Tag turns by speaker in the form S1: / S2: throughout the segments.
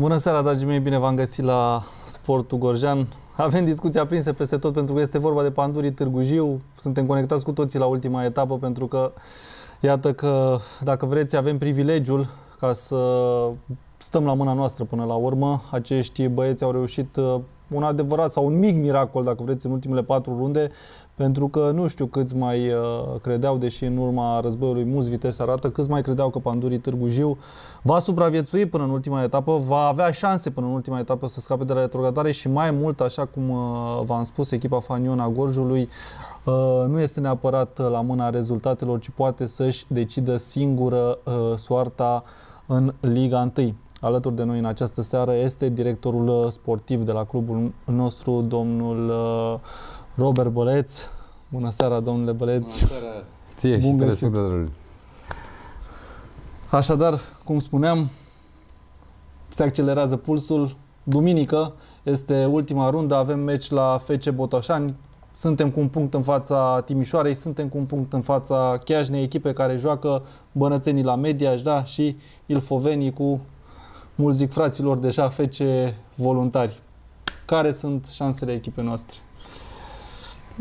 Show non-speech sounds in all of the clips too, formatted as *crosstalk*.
S1: Bună seara, dragii mei, bine v-am găsit la Sportul Gorjan. Avem discuții aprinse peste tot pentru că este vorba de Pandurii Târgu Jiu. Suntem conectați cu toții la ultima etapă pentru că, iată că, dacă vreți, avem privilegiul ca să stăm la mâna noastră până la urmă. Acești băieți au reușit uh, un adevărat sau un mic miracol, dacă vreți, în ultimele patru runde, pentru că nu știu câți mai uh, credeau, deși în urma războiului mulți vitese arată, câți mai credeau că Pandurii Târgu Jiu va supraviețui până în ultima etapă, va avea șanse până în ultima etapă să scape de la retrogradare și mai mult, așa cum uh, v-am spus, echipa Faniona Gorjului uh, nu este neapărat la mâna rezultatelor, ci poate să-și decidă singură soarta în Liga 1. Alături de noi în această seară este directorul sportiv de la clubul nostru, domnul Robert Băleț. Bună seara, domnule Băleț.
S2: Bună seara ție Bun și telespectatorului.
S1: Așadar, cum spuneam, se accelerează pulsul. Duminică este ultima rundă, avem meci la FC Botoșani. Suntem cu un punct în fața Timișoarei, suntem cu un punct în fața Chiajnei, echipe care joacă bănățenii la Mediaș, da, și Ilfovenii cu, mulți zic fraților, deja FC voluntari. Care sunt șansele echipei noastre?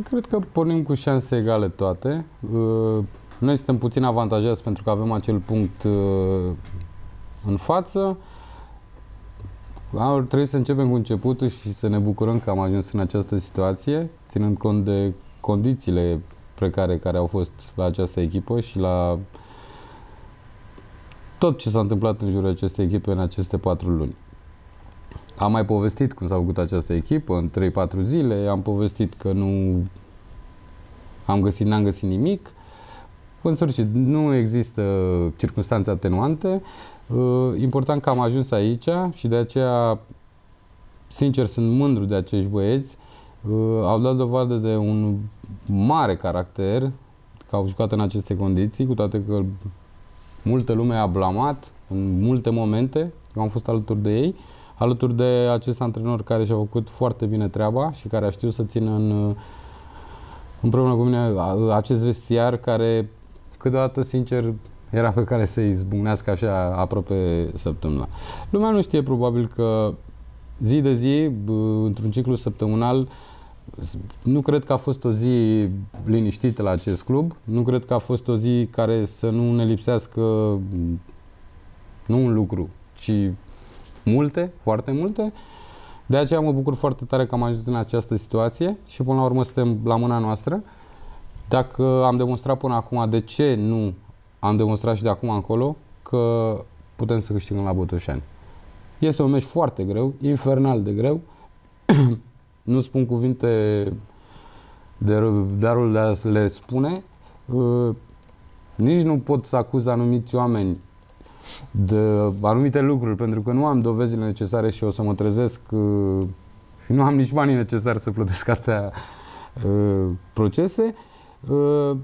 S2: Cred că pornim cu șanse egale toate. Uh, noi suntem puțin avantajați pentru că avem acel punct uh, în față. Ar trebui să începem cu începutul și să ne bucurăm că am ajuns în această situație, ținând cont de condițiile precare care au fost la această echipă și la tot ce s-a întâmplat în jurul acestei echipe în aceste patru luni. Am mai povestit cum s-a făcut această echipă în 3-4 zile, am povestit că nu am găsit, n-am găsit nimic. În sfârșit, nu există circunstanțe atenuante. Uh, important că am ajuns aici și de aceea, sincer, sunt mândru de acești băieți. Uh, au dat dovadă de un mare caracter, că au jucat în aceste condiții, cu toate că multă lume a blamat în multe momente. Eu am fost alături de ei alături de acest antrenor care și-a făcut foarte bine treaba și care a știut să țină în, împreună cu mine acest vestiar care câteodată, sincer, era pe care să izbucnească așa aproape săptămâna. Lumea nu știe probabil că zi de zi, într-un ciclu săptămânal, nu cred că a fost o zi liniștită la acest club, nu cred că a fost o zi care să nu ne lipsească nu un lucru, ci multe, foarte multe. De aceea mă bucur foarte tare că am ajuns în această situație și până la urmă suntem la mâna noastră. Dacă am demonstrat până acum de ce nu am demonstrat și de acum încolo că putem să câștigăm la Botoșani. Este un meci foarte greu, infernal de greu. *clears throat* nu spun cuvinte de darul de a le spune. Uh, nici nu pot să acuz anumiți oameni de anumite lucruri, pentru că nu am dovezile necesare și o să mă trezesc uh, și nu am nici banii necesari să plătesc atâtea uh, procese. Uh,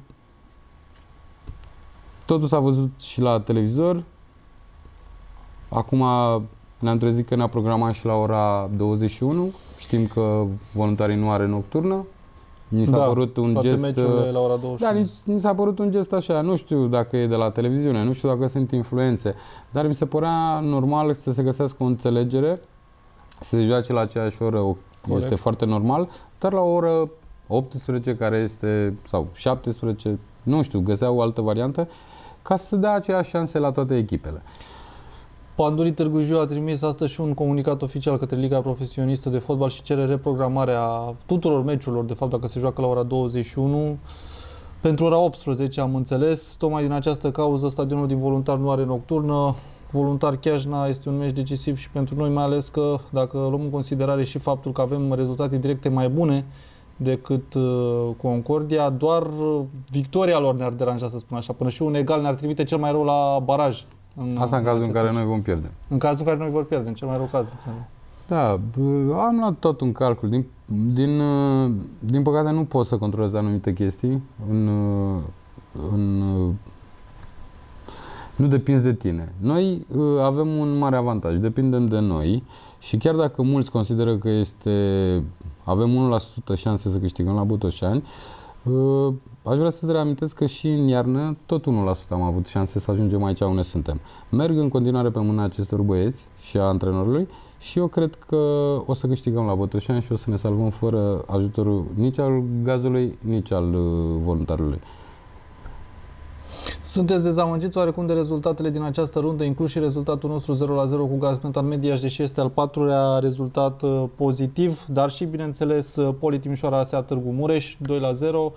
S2: totul s-a văzut și la televizor. Acum ne-am trezit că ne-a programat și la ora 21. Știm că voluntarii nu are nocturnă. Mi s-a da, părut un gest...
S1: la ora 21.
S2: Da, mi s-a părut un gest așa, nu știu dacă e de la televiziune, nu știu dacă sunt influențe, dar mi se părea normal să se găsească o înțelegere, să se joace la aceeași oră, Corect. este foarte normal, dar la o oră 18 care este, sau 17, nu știu, găseau o altă variantă, ca să dea aceeași șanse la toate echipele.
S1: Pandurii Târgu Jiu a trimis astăzi și un comunicat oficial către Liga Profesionistă de Fotbal și cere reprogramarea tuturor meciurilor, de fapt, dacă se joacă la ora 21, pentru ora 18, am înțeles. Tocmai din această cauză, stadionul din Voluntar nu are nocturnă. Voluntar Chiajna este un meci decisiv și pentru noi, mai ales că, dacă luăm în considerare și faptul că avem rezultate directe mai bune decât uh, Concordia, doar victoria lor ne-ar deranja, să spun așa, până și un egal ne-ar trimite cel mai rău la baraj
S2: în Asta în cazul în care noi vom pierde.
S1: În cazul în care noi vor pierde, în cel mai rău caz.
S2: Da, am luat tot un calcul. Din, din, din păcate nu pot să controlez anumite chestii. În, în, nu depinzi de tine. Noi avem un mare avantaj, depindem de noi și chiar dacă mulți consideră că este avem 1% șanse să câștigăm la Butoșani, aș vrea să-ți reamintesc că și în iarnă tot 1% am avut șanse să ajungem aici unde suntem. Merg în continuare pe mâna acestor băieți și a antrenorului și eu cred că o să câștigăm la Botoșani și o să ne salvăm fără ajutorul nici al gazului, nici al uh, voluntarului.
S1: Sunteți dezamăgiți oarecum de rezultatele din această rundă, inclus și rezultatul nostru 0 la 0 cu Gazmetan Mediaș, deși este al patrulea rezultat uh, pozitiv, dar și, bineînțeles, uh, Poli Timișoara Asea Târgu Mureș, 2 la 0.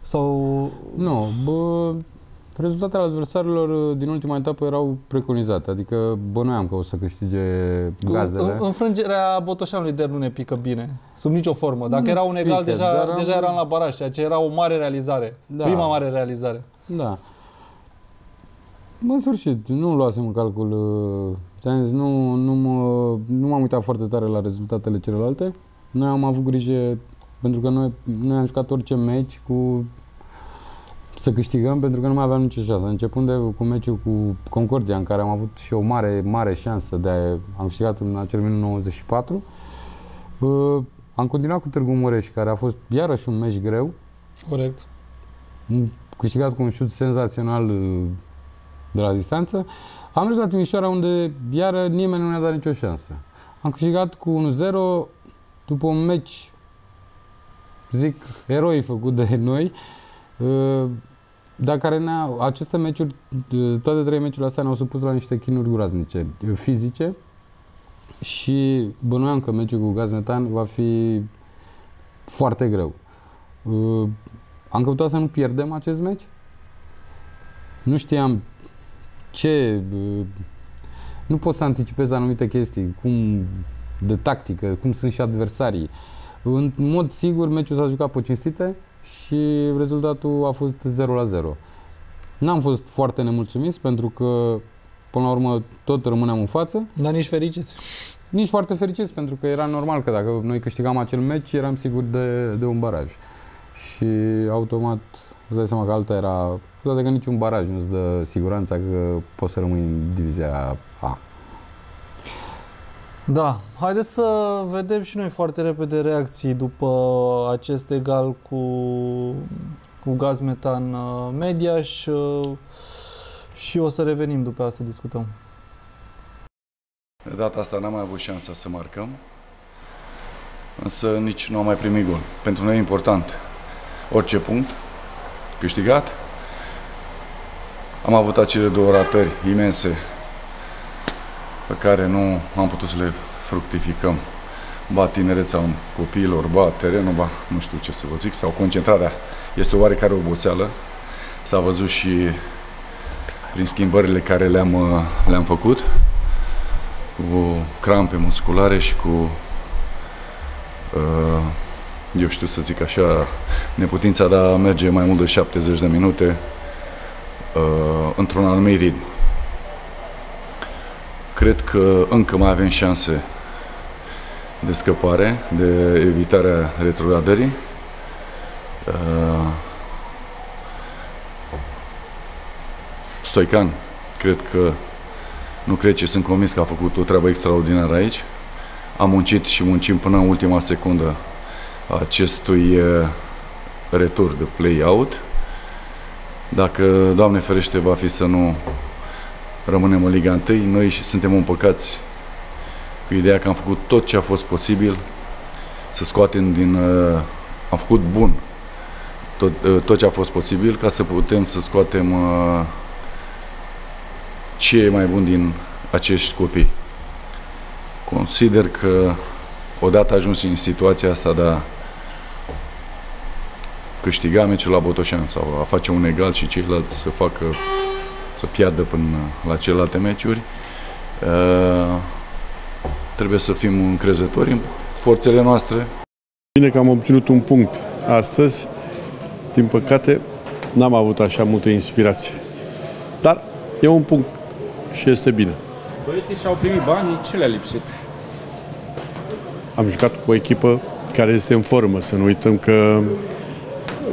S1: Sau...
S2: Nu, bă, rezultatele adversarilor uh, din ultima etapă erau preconizate, adică bănuiam că o să câștige gazdele.
S1: Înfrângerea Botoșanului de nu ne pică bine, sub nicio formă. Dacă era un egal, pică, deja, deja eram la baraj, ceea ce era o mare realizare. Da. Prima mare realizare.
S2: Da. În sfârșit, nu luasem în calcul, uh, zis, nu, nu, mă, nu m-am uitat foarte tare la rezultatele celelalte. Noi am avut grijă, pentru că noi, noi am jucat orice meci cu să câștigăm pentru că nu mai aveam nicio șansă. Începând de, cu meciul cu Concordia, în care am avut și o mare, mare șansă de a, am câștigat în acel minut 94. Uh, am continuat cu Târgu Mureș, care a fost iarăși un meci greu.
S1: Corect
S2: câștigat cu un șut senzațional uh, de la distanță. Am mers la Timișoara unde iară nimeni nu ne-a dat nicio șansă. Am câștigat cu 1-0 după un meci, zic, eroi făcut de noi, uh, dar care ne-a, aceste meciuri, uh, toate trei meciurile astea ne-au supus la niște chinuri groaznice, fizice și bănuiam că meciul cu gaz metan va fi foarte greu. Am căutat să nu pierdem acest meci. Nu știam ce... Nu pot să anticipez anumite chestii, cum de tactică, cum sunt și adversarii. În mod sigur, meciul s-a jucat pe cinstite și rezultatul a fost 0 la 0. N-am fost foarte nemulțumiți pentru că, până la urmă, tot rămâneam în față.
S1: Dar nici fericiți.
S2: Nici foarte fericiți, pentru că era normal că dacă noi câștigam acel meci, eram siguri de, de un baraj și automat îți dai seama că alta era, cu toate că niciun baraj nu-ți dă siguranța că poți să rămâi în divizia A.
S1: Da, haideți să vedem și noi foarte repede reacții după acest egal cu, cu gaz metan uh, media și, uh, și o să revenim după asta să discutăm.
S3: De data asta n-am mai avut șansa să marcăm, însă nici nu am mai primit gol. Pentru noi e important orice punct câștigat. Am avut acele două ratări imense pe care nu am putut să le fructificăm. Ba tinereța copiilor, ba terenul, ba nu știu ce să vă zic, sau concentrarea este o oarecare oboseală. S-a văzut și prin schimbările care le-am le-am făcut cu crampe musculare și cu uh, eu știu să zic așa, neputința de a merge mai mult de 70 de minute uh, într-un anumit ritm. Cred că încă mai avem șanse de scăpare, de evitarea retrogradării. Uh, Stoican, cred că, nu cred ce sunt convins că a făcut o treabă extraordinară aici. Am muncit și muncim până în ultima secundă acestui retur de play-out. Dacă, Doamne ferește, va fi să nu rămânem în Liga 1, noi suntem împăcați cu ideea că am făcut tot ce a fost posibil să scoatem din... am făcut bun tot, tot ce a fost posibil ca să putem să scoatem ce e mai bun din acești copii. Consider că odată ajuns în situația asta de a câștiga meciul la Botoșan sau a face un egal și ceilalți să facă să piardă până la celelalte meciuri. Uh, trebuie să fim încrezători în forțele noastre.
S4: Bine că am obținut un punct astăzi. Din păcate, n-am avut așa multă inspirație. Dar e un punct și este bine.
S5: Băieții și-au primit banii, ce le-a lipsit?
S4: Am jucat cu o echipă care este în formă. Să nu uităm că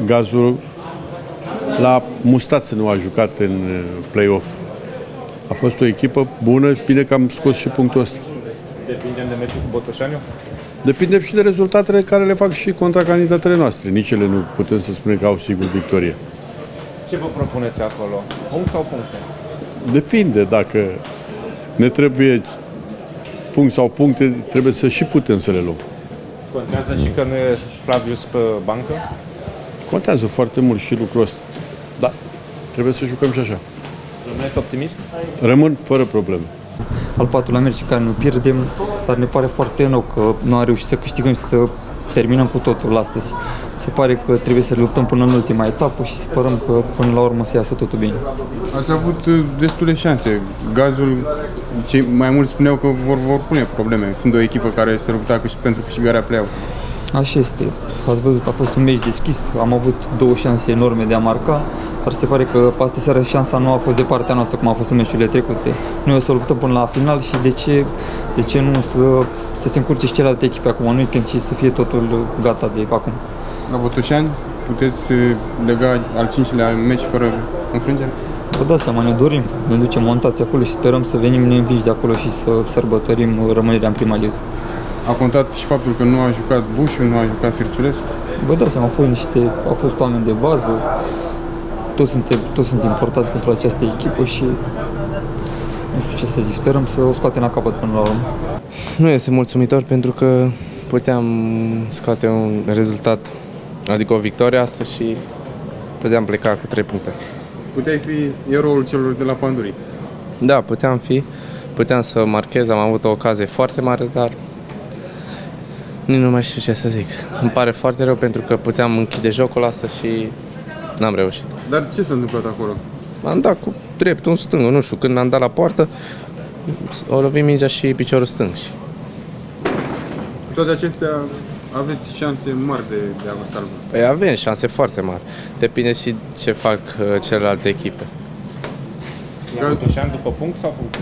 S4: Gazul la mustat să nu a jucat în uh, play-off. A fost o echipă bună, bine că am scos și punctul ăsta.
S5: Depindem de meciul cu Botoșaniu?
S4: Depinde și de rezultatele care le fac și contracandidatele noastre. Nici ele nu putem să spunem că au sigur victorie.
S5: Ce vă propuneți acolo? Punct sau puncte?
S4: Depinde dacă ne trebuie punct sau puncte, trebuie să și putem să le luăm.
S5: Contează și că nu e Flavius pe bancă?
S4: Contează foarte mult și lucrul ăsta. Da, trebuie să jucăm și așa.
S5: Rămâneți optimist?
S4: Rămân fără probleme.
S6: al patrulea meci în care nu pierdem, dar ne pare foarte rău că nu am reușit să câștigăm și să terminăm cu totul astăzi. Se pare că trebuie să luptăm până în ultima etapă și sperăm că până la urmă să iasă totul bine.
S7: Ați avut uh, destule șanse. Gazul, cei mai mulți spuneau că vor, vor pune probleme, fiind o echipă care se lupta câș- pentru câștigarea play
S6: Așa este. Ați văzut, a fost un meci deschis, am avut două șanse enorme de a marca, dar se pare că astă seară șansa nu a fost de partea noastră cum a fost în meciurile trecute. Noi o să luptăm până la final și de ce, de ce nu să, să se încurce și celelalte echipe acum în weekend și să fie totul gata de acum.
S7: La Botoșani puteți uh, lega al cincilea meci fără înfrângere?
S6: Vă dați seama, ne dorim, ne ducem montați acolo și sperăm să venim neînvinși de acolo și să sărbătorim rămânerea în prima ligă.
S7: A contat și faptul că nu a jucat Bușu, nu a jucat Firțulescu.
S6: Vă dați seama, au fost niște, au fost oameni de bază, toți suntem, toți sunt importanți pentru această echipă și nu știu ce să zic, sperăm să o scoatem la capăt până la urmă.
S8: Nu este mulțumitor pentru că puteam scoate un rezultat, adică o victorie astăzi și puteam pleca cu trei puncte.
S7: Puteai fi eroul celor de la Pandurii.
S8: Da, puteam fi, puteam să marchez, am avut o ocazie foarte mare, dar nici nu mai știu ce să zic. Îmi pare foarte rău pentru că puteam închide jocul astăzi și n-am reușit.
S7: Dar ce s-a întâmplat acolo?
S8: Am dat cu dreptul în stângă, nu știu, când am dat la poartă, o lovit mingea și piciorul stâng. Și
S7: Cu toate acestea aveți șanse mari de, de a vă salva.
S8: Păi avem șanse foarte mari. Depinde și ce fac uh, celelalte echipe.
S5: La Botoșani după punct sau puncte?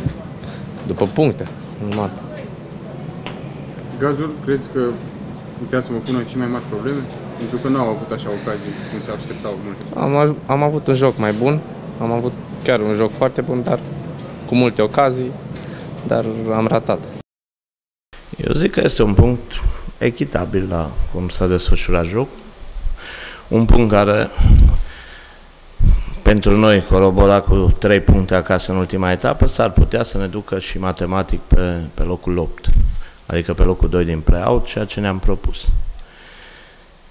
S8: După puncte, normal.
S7: Gazul, crezi că putea să mă pună și mai mari probleme? Pentru că nu au avut așa ocazii cum se așteptau multe.
S8: Am, aj- am avut un joc mai bun, am avut chiar un joc foarte bun, dar cu multe ocazii, dar am ratat.
S9: Eu zic că este un punct echitabil la cum s-a desfășurat joc. Un punct care pentru noi corobora cu 3 puncte acasă în ultima etapă, s-ar putea să ne ducă și matematic pe, pe locul 8, adică pe locul 2 din play-out, ceea ce ne-am propus.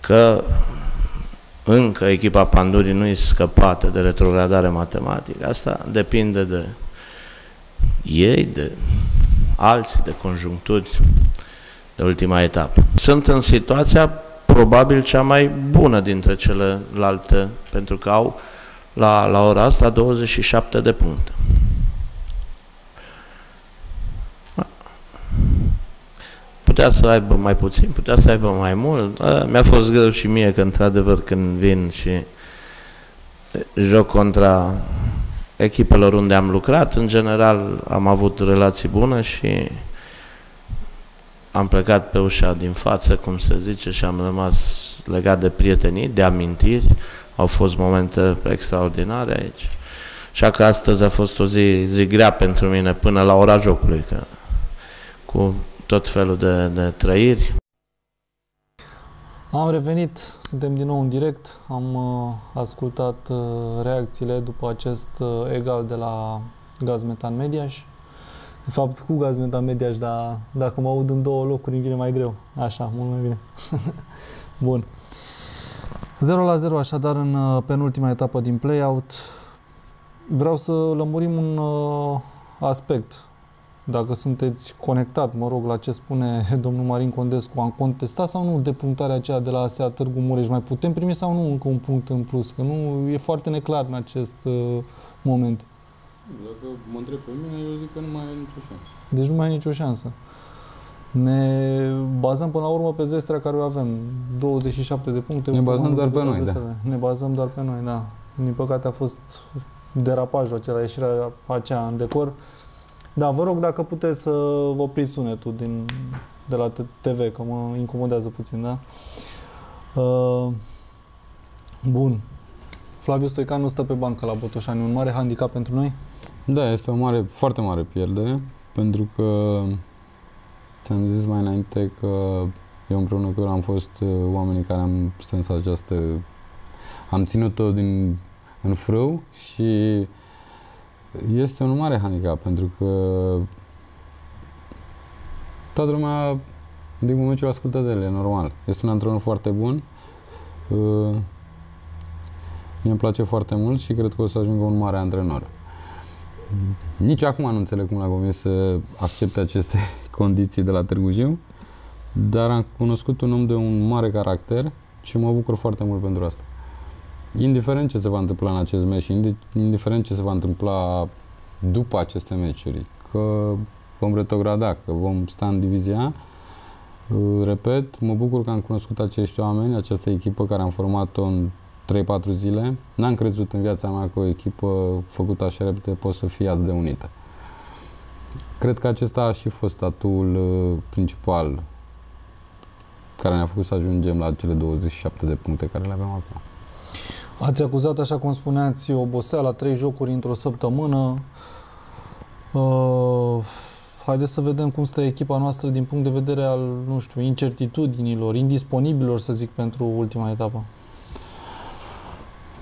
S9: Că încă echipa Pandurii nu e scăpată de retrogradare matematică, asta depinde de ei, de alții, de conjuncturi de ultima etapă. Sunt în situația probabil cea mai bună dintre celelalte, pentru că au la, la ora asta 27 de puncte. Putea să aibă mai puțin, putea să aibă mai mult. A, Mi-a fost greu și mie că, într-adevăr, când vin și joc contra echipelor unde am lucrat, în general am avut relații bune și am plecat pe ușa din față, cum se zice, și am rămas legat de prietenii, de amintiri. Au fost momente extraordinare aici. Așa că astăzi a fost o zi, zi grea pentru mine până la ora jocului, că, cu tot felul de, de trăiri.
S1: Am revenit, suntem din nou în direct, am uh, ascultat uh, reacțiile după acest uh, egal de la Gaz Metan Mediaș. De fapt, cu Gaz Metan Mediaș, dar dacă mă aud în două locuri, îmi vine mai greu. Așa, mult mai bine. *laughs* Bun. 0 la 0, așadar, în uh, penultima etapă din play-out. Vreau să lămurim un uh, aspect dacă sunteți conectat, mă rog, la ce spune *laughs* domnul Marin Condescu, am contestat sau nu depunctarea aceea de la ASEA Târgu Mureș? Mai putem primi sau nu încă un punct în plus? Că nu e foarte neclar în acest uh, moment.
S2: Dacă mă întreb pe mine, eu zic că nu mai e nicio șansă.
S1: Deci nu mai e nicio șansă. Ne bazăm până la urmă pe zestrea care o avem. 27 de puncte.
S2: Ne bazăm
S1: puncte
S2: doar pe
S1: decât
S2: noi, da.
S1: adversarele. Ne bazăm doar pe noi, da. Din păcate a fost derapajul acela, ieșirea aceea în decor. Da, vă rog dacă puteți să vă opriți sunetul din, de la TV, că mă incomodează puțin, da? Uh, bun. Flaviu Stoican nu stă pe bancă la Botoșani. Un mare handicap pentru noi?
S2: Da, este o mare, foarte mare pierdere, pentru că ți-am zis mai înainte că Eu împreună cu el am fost uh, oamenii care am strâns această... Am ținut-o din, în frâu și este un mare handicap pentru că toată lumea din momentul ascultă de el, e normal. Este un antrenor foarte bun. Uh, Mie îmi place foarte mult și cred că o să ajungă un mare antrenor. Nici acum nu înțeleg cum l-a convins să accepte aceste *laughs* condiții de la Târgu Jiu, dar am cunoscut un om de un mare caracter și mă bucur foarte mult pentru asta. Indiferent ce se va întâmpla în acest meci și indiferent ce se va întâmpla după aceste meciuri, că vom retrograda, că vom sta în divizia repet, mă bucur că am cunoscut acești oameni, această echipă care am format-o în 3-4 zile. N-am crezut în viața mea că o echipă făcută așa repede poate să fie atât de unită. Cred că acesta a și fost statul uh, principal care ne-a făcut să ajungem la cele 27 de puncte care le avem acum.
S1: Ați acuzat, așa cum spuneați, oboseala, trei jocuri într-o săptămână. Uh, haideți să vedem cum stă echipa noastră din punct de vedere al, nu știu, incertitudinilor, indisponibilor, să zic, pentru ultima etapă.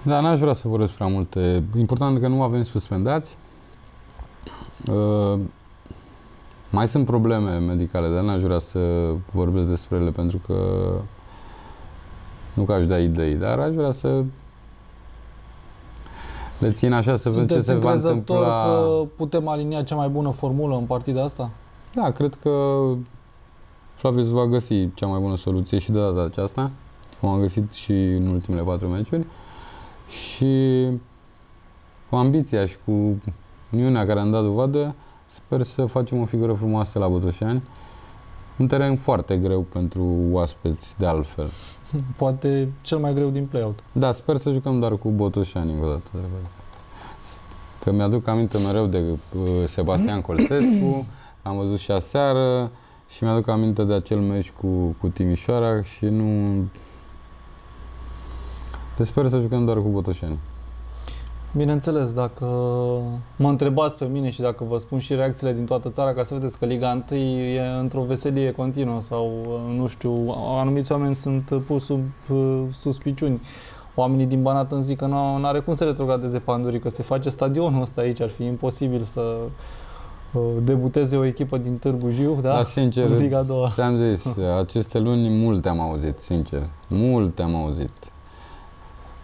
S2: Da, n-aș vrea să vorbesc prea multe. Important că nu avem suspendați. Uh, mai sunt probleme medicale, dar n-aș vrea să vorbesc despre ele pentru că nu că aș da idei, dar aș vrea să le țin așa să văd ce se va întâmpla.
S1: că putem alinia cea mai bună formulă în partida asta?
S2: Da, cred că Flavius va găsi cea mai bună soluție și de data aceasta, cum am găsit și în ultimele patru meciuri. Uh, și cu ambiția și cu uniunea care am dat dovadă, sper să facem o figură frumoasă la Botoșani. Un teren foarte greu pentru oaspeți, de altfel. *laughs*
S1: Poate cel mai greu din play-out.
S2: Da, sper să jucăm doar cu Botoșani încă o dată. Că mi-aduc aminte mereu de uh, Sebastian Colțescu, am văzut și aseară și mi-aduc aminte de acel meci cu, cu Timișoara și nu, te sper să jucăm doar cu Botoșani.
S1: Bineînțeles, dacă mă întrebați pe mine și dacă vă spun și reacțiile din toată țara, ca să vedeți că Liga 1 e într-o veselie continuă sau, nu știu, anumiți oameni sunt pus sub uh, suspiciuni. Oamenii din Banat îmi zic că nu are cum să retrogradeze Pandurii, că se face stadionul ăsta aici, ar fi imposibil să uh, debuteze o echipă din Târgu Jiu, da?
S2: Da, sincer, Liga 2. ți-am zis, aceste luni multe am auzit, sincer, multe am auzit.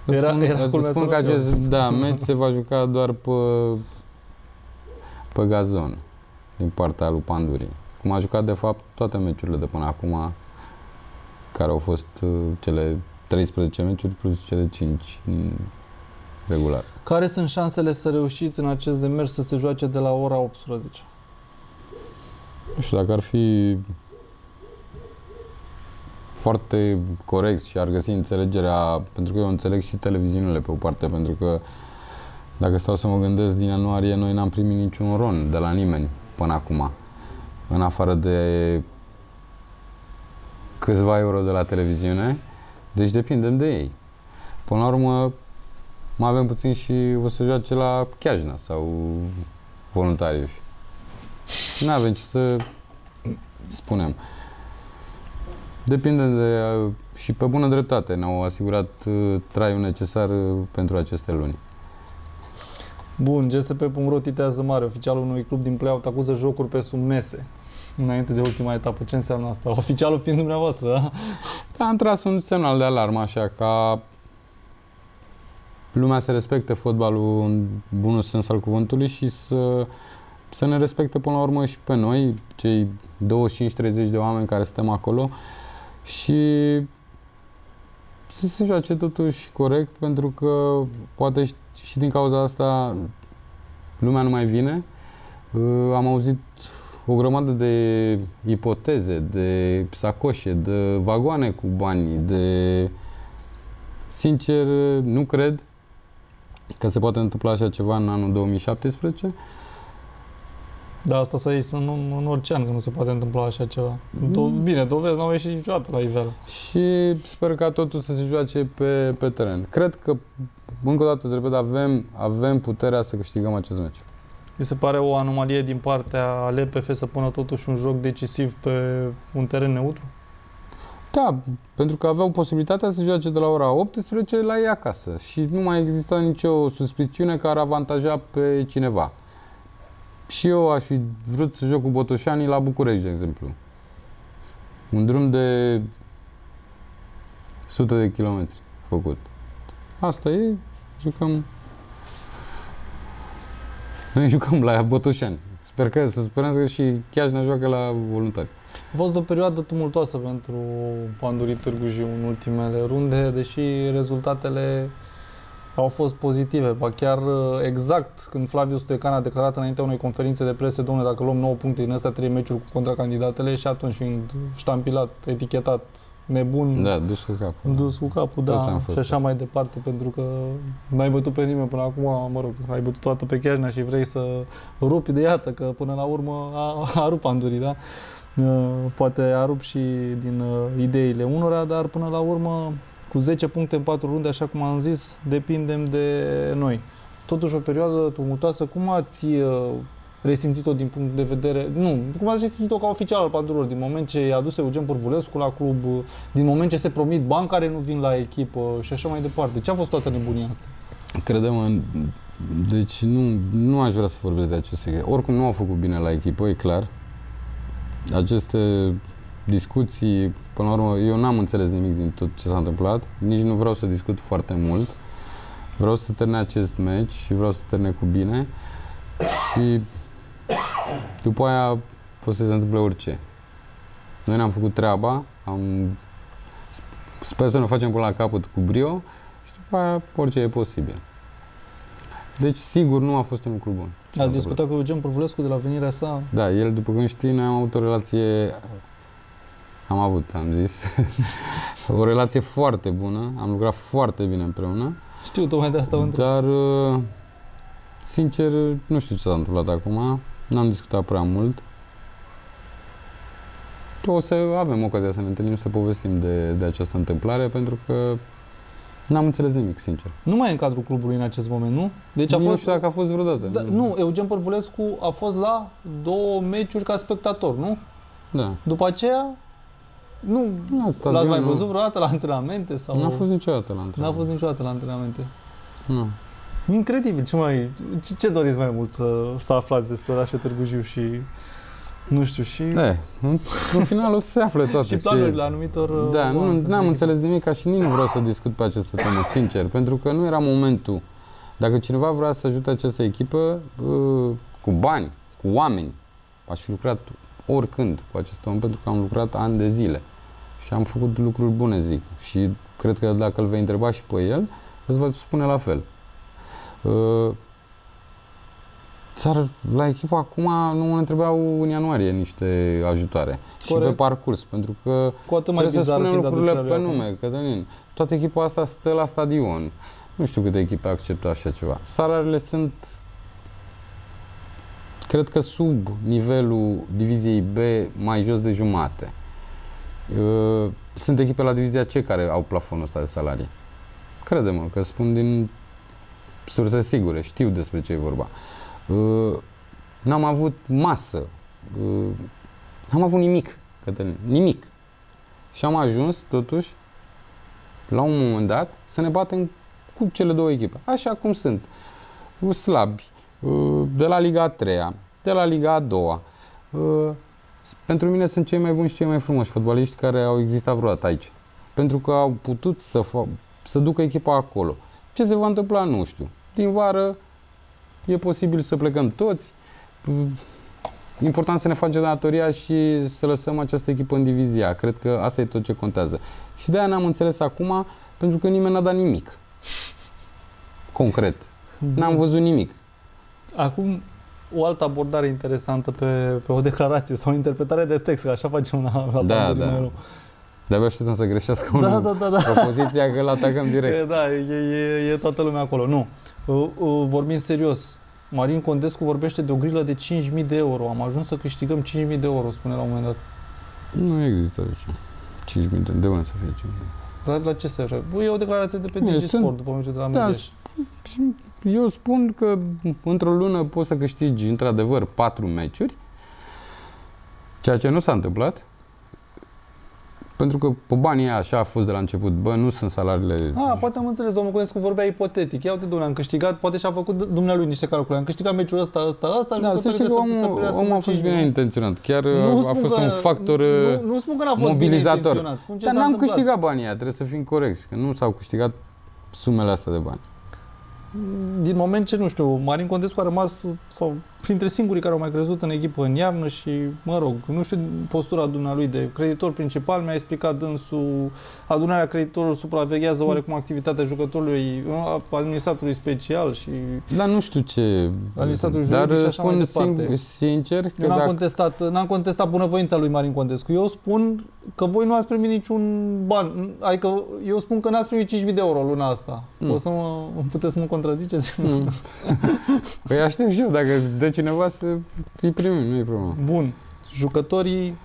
S2: Era, spun, era îți spun că acest da, meci se va juca doar pe, pe gazon din partea lui Pandurii. Cum a jucat de fapt toate meciurile de până acum care au fost uh, cele 13 meciuri plus cele 5 regular.
S1: Care sunt șansele să reușiți în acest demers să se joace de la ora 18?
S2: Nu știu, dacă ar fi foarte corect și ar găsi înțelegerea, pentru că eu înțeleg și televiziunile pe o parte, pentru că dacă stau să mă gândesc, din ianuarie noi n-am primit niciun ron de la nimeni până acum, în afară de câțiva euro de la televiziune, deci depindem de ei. Până la urmă, mai avem puțin și o să joace la Chiajna sau voluntariuși. Nu avem ce să spunem. Depinde de... și pe bună dreptate ne-au asigurat uh, traiul necesar uh, pentru aceste luni.
S1: Bun, GSP.ro titează mare. Oficialul unui club din play-out acuză jocuri pe sub mese înainte de ultima etapă. Ce înseamnă asta? *laughs* Oficialul fiind dumneavoastră, da?
S2: Da, am tras un semnal de alarmă, așa, ca lumea să respecte fotbalul în bunul sens al cuvântului și să, să ne respecte până la urmă și pe noi, cei 25-30 de oameni care suntem acolo, și să se joace totuși corect, pentru că poate și din cauza asta lumea nu mai vine. Uh, am auzit o grămadă de ipoteze, de sacoșe, de vagoane cu bani, de... Sincer, nu cred că se poate întâmpla așa ceva în anul 2017
S1: da, asta să ies în, în orice an, că nu se poate întâmpla așa ceva. Mm. Bine, dovezi n-au ieșit niciodată la nivel.
S2: Și sper ca totul să se joace pe, pe teren. Cred că, încă o dată, să repet, avem, avem puterea să câștigăm acest meci.
S1: Mi se pare o anomalie din partea LPF să pună totuși un joc decisiv pe un teren neutru?
S2: Da, pentru că aveau posibilitatea să joace de la ora 18 la ei acasă și nu mai exista nicio suspiciune care ar avantaja pe cineva. Și eu aș fi vrut să joc cu Botoșanii la București, de exemplu. Un drum de sute de kilometri făcut. Asta e, jucăm noi *laughs* jucăm la Botoșani. Sper că, să sperăm că și chiar ne joacă la voluntari.
S1: A fost o perioadă tumultoasă pentru Pandurii Târgu Jiu în ultimele runde, deși rezultatele au fost pozitive. Ba chiar uh, exact când Flavius Stoican a declarat înaintea unei conferințe de presă, domnule, dacă luăm 9 puncte din astea 3 meciuri contra candidatele și atunci fiind ștampilat, etichetat, nebun,
S2: Da, dus cu capul.
S1: dus cu capul,
S2: Toți
S1: da,
S2: am fost
S1: și așa mai departe, pentru că n-ai bătut pe nimeni până acum, mă rog, ai bătut toată pe Chiajna și vrei să rupi de iată, că până la urmă a, a rupt Pandurii, da? Uh, Poate a rupt și din uh, ideile unora, dar până la urmă, cu 10 puncte în 4 runde, așa cum am zis, depindem de noi. Totuși o perioadă tumultoasă, cum ați uh, resimțit-o din punct de vedere, nu, cum ați resimțit-o ca oficial al Pandurilor, din moment ce i-a dus Eugen Purvulescu la club, uh, din moment ce se promit bani care nu vin la echipă și așa mai departe. Ce a fost toată nebunia asta?
S2: Credem în... Deci nu, nu aș vrea să vorbesc de aceste... Oricum nu au făcut bine la echipă, e clar. Aceste discuții, până la urmă, eu n-am înțeles nimic din tot ce s-a întâmplat. Nici nu vreau să discut foarte mult. Vreau să termine acest meci și vreau să termine cu bine. Și după aia poate să se întâmple orice. Noi ne-am făcut treaba, am... sper să ne o facem până la capăt cu brio și după aia orice e posibil. Deci, sigur, nu a fost un lucru bun.
S1: Ați discutat cu Eugen Purvulescu de la venirea sa?
S2: Da, el, după cum știi, noi am avut o relație... Am avut, am zis. *laughs* o relație foarte bună. Am lucrat foarte bine împreună.
S1: Știu, tocmai de asta vă întreb.
S2: Dar, uh, sincer, nu știu ce s-a întâmplat acum. N-am discutat prea mult. O să avem ocazia să ne întâlnim să povestim de, de această întâmplare, pentru că n-am înțeles nimic, sincer.
S1: Nu mai e în cadrul clubului în acest moment, nu? Deci a
S2: nu
S1: fost...
S2: știu dacă a fost vreodată.
S1: Da, nu, Eugen Părvulescu a fost la două meciuri ca spectator, nu?
S2: Da.
S1: După aceea, nu,
S2: Nu,
S1: l-ați
S2: stadionul-
S1: mai văzut vreodată la antrenamente? Sau...
S2: N-a fost niciodată la
S1: N-a
S2: antrenament.
S1: fost niciodată la antrenamente.
S2: Nu.
S1: Incredibil, ce mai... Ce, ce doriți mai mult să, să aflați despre orașul Târgu Jiu și... Nu știu, și...
S2: E, în, în final o să se afle toate. *laughs*
S1: și planurile anumitor...
S2: Da,
S1: oameni
S2: nu,
S1: pentru
S2: n-am
S1: echipă.
S2: înțeles nimic ca și nici nu vreau să discut pe aceste teme, sincer, pentru că nu era momentul. Dacă cineva vrea să ajute această echipă uh, cu bani, cu oameni, aș fi lucrat oricând cu acest om, pentru că am lucrat ani de zile și am făcut lucruri bune, zic. Și cred că dacă îl vei întreba și pe el, îți va spune la fel. Uh, dar la echipa acum nu mă întrebau în ianuarie niște ajutoare. Și
S1: Corect.
S2: pe parcurs, pentru că
S1: Cu atât mai
S2: Trebuie să
S1: bizară
S2: spunem
S1: fiind
S2: lucrurile
S1: aducerea
S2: pe
S1: lui acum.
S2: nume, Cătălin. Toată echipa asta stă la stadion. Nu știu câte echipe acceptă așa ceva. Salariile sunt, cred că sub nivelul diviziei B, mai jos de jumate. Uh, Sunt echipe la divizia C care au plafonul ăsta de salarii. Crede-mă că spun din surse sigure, știu despre ce e vorba. Uh, N-am avut masă, uh, n-am avut nimic, Cătălin, nimic. Și am ajuns, totuși, la un moment dat, să ne batem cu cele două echipe. Așa cum sunt. Slabi. Uh, De la Liga a treia, de la Liga a doua. Uh, Pentru mine sunt cei mai buni și cei mai frumoși fotbaliști care au existat vreodată aici. Pentru că au putut să, fa- să ducă echipa acolo. Ce se va întâmpla, nu știu. Din vară e posibil să plecăm toți. Uh, important să ne facem datoria și să lăsăm această echipă în divizia. Cred că asta e tot ce contează. Și de aia n-am înțeles acum, pentru că nimeni n-a dat nimic. Concret. N-am văzut nimic.
S1: Acum, o altă abordare interesantă pe, pe o declarație sau o interpretare de text, că așa facem la, la
S2: Da,
S1: Pandurii
S2: da.
S1: mereu.
S2: De-abia așteptăm să greșească
S1: Da,
S2: unul
S1: da, da, da.
S2: propoziția că îl atacăm direct.
S1: E, da, e, e, e toată lumea acolo. Nu. Uh, uh, Vorbim serios. Marin Condescu vorbește de o grilă de 5.000 de euro. Am ajuns să câștigăm 5.000 de euro, spune la un moment dat.
S2: Nu există deci. 5.000 de de unde să fie 5.000?
S1: Dar la ce se referă? E o declarație de pe
S2: Nu,
S1: Digisport
S2: sunt-
S1: după meciul de la
S2: Da,
S1: Mediaș.
S2: Eu spun că într-o lună poți să câștigi într-adevăr 4 meciuri, ceea ce nu s-a întâmplat. Pentru că pe banii aia așa a fost de la început. Bă, nu sunt salariile...
S1: Ah, poate am înțeles, domnul Conescu vorbea ipotetic. Ia uite, domnule, am câștigat, poate și-a făcut dumnealui niște calcule. Am câștigat meciul ăsta, ăsta, ăsta.
S2: Da, să știi că omul, omul a fost bine intenționat. Chiar
S1: Nu
S2: a
S1: spun
S2: fost
S1: că-
S2: un factor
S1: nu- nu spun că n-a fost bine
S2: mobilizator.
S1: intenționat. Spun ce
S2: Dar
S1: s-a
S2: n-am
S1: întâmplat.
S2: câștigat banii aia, trebuie să fim corecți. Că nu s-au câștigat sumele astea de bani.
S1: din moment ce, nu știu, Marin Contescu a rămas sau printre singurii care au mai crezut în echipă în iarnă și, mă rog, nu știu postura dumnealui de creditor principal, mi-a explicat dânsul, adunarea creditorilor supraveghează oarecum activitatea jucătorului, administratorului special și
S2: Dar nu știu ce...
S1: Administratorul
S2: Dar
S1: juridic și așa mai
S2: spun
S1: departe.
S2: singur, sincer că
S1: Eu n-am
S2: dacă...
S1: contestat, n-am contestat bunăvoința lui Marin Contescu. Eu spun că voi nu ați primit niciun ban. Adică eu spun că n-ați primit 5.000 de euro luna asta.
S2: Mm.
S1: O să mă, puteți să mă contraziceți?
S2: Mm. *laughs* Păi aștept și eu, dacă de cineva să îi primim, nu e problemă.
S1: Bun. Jucătorii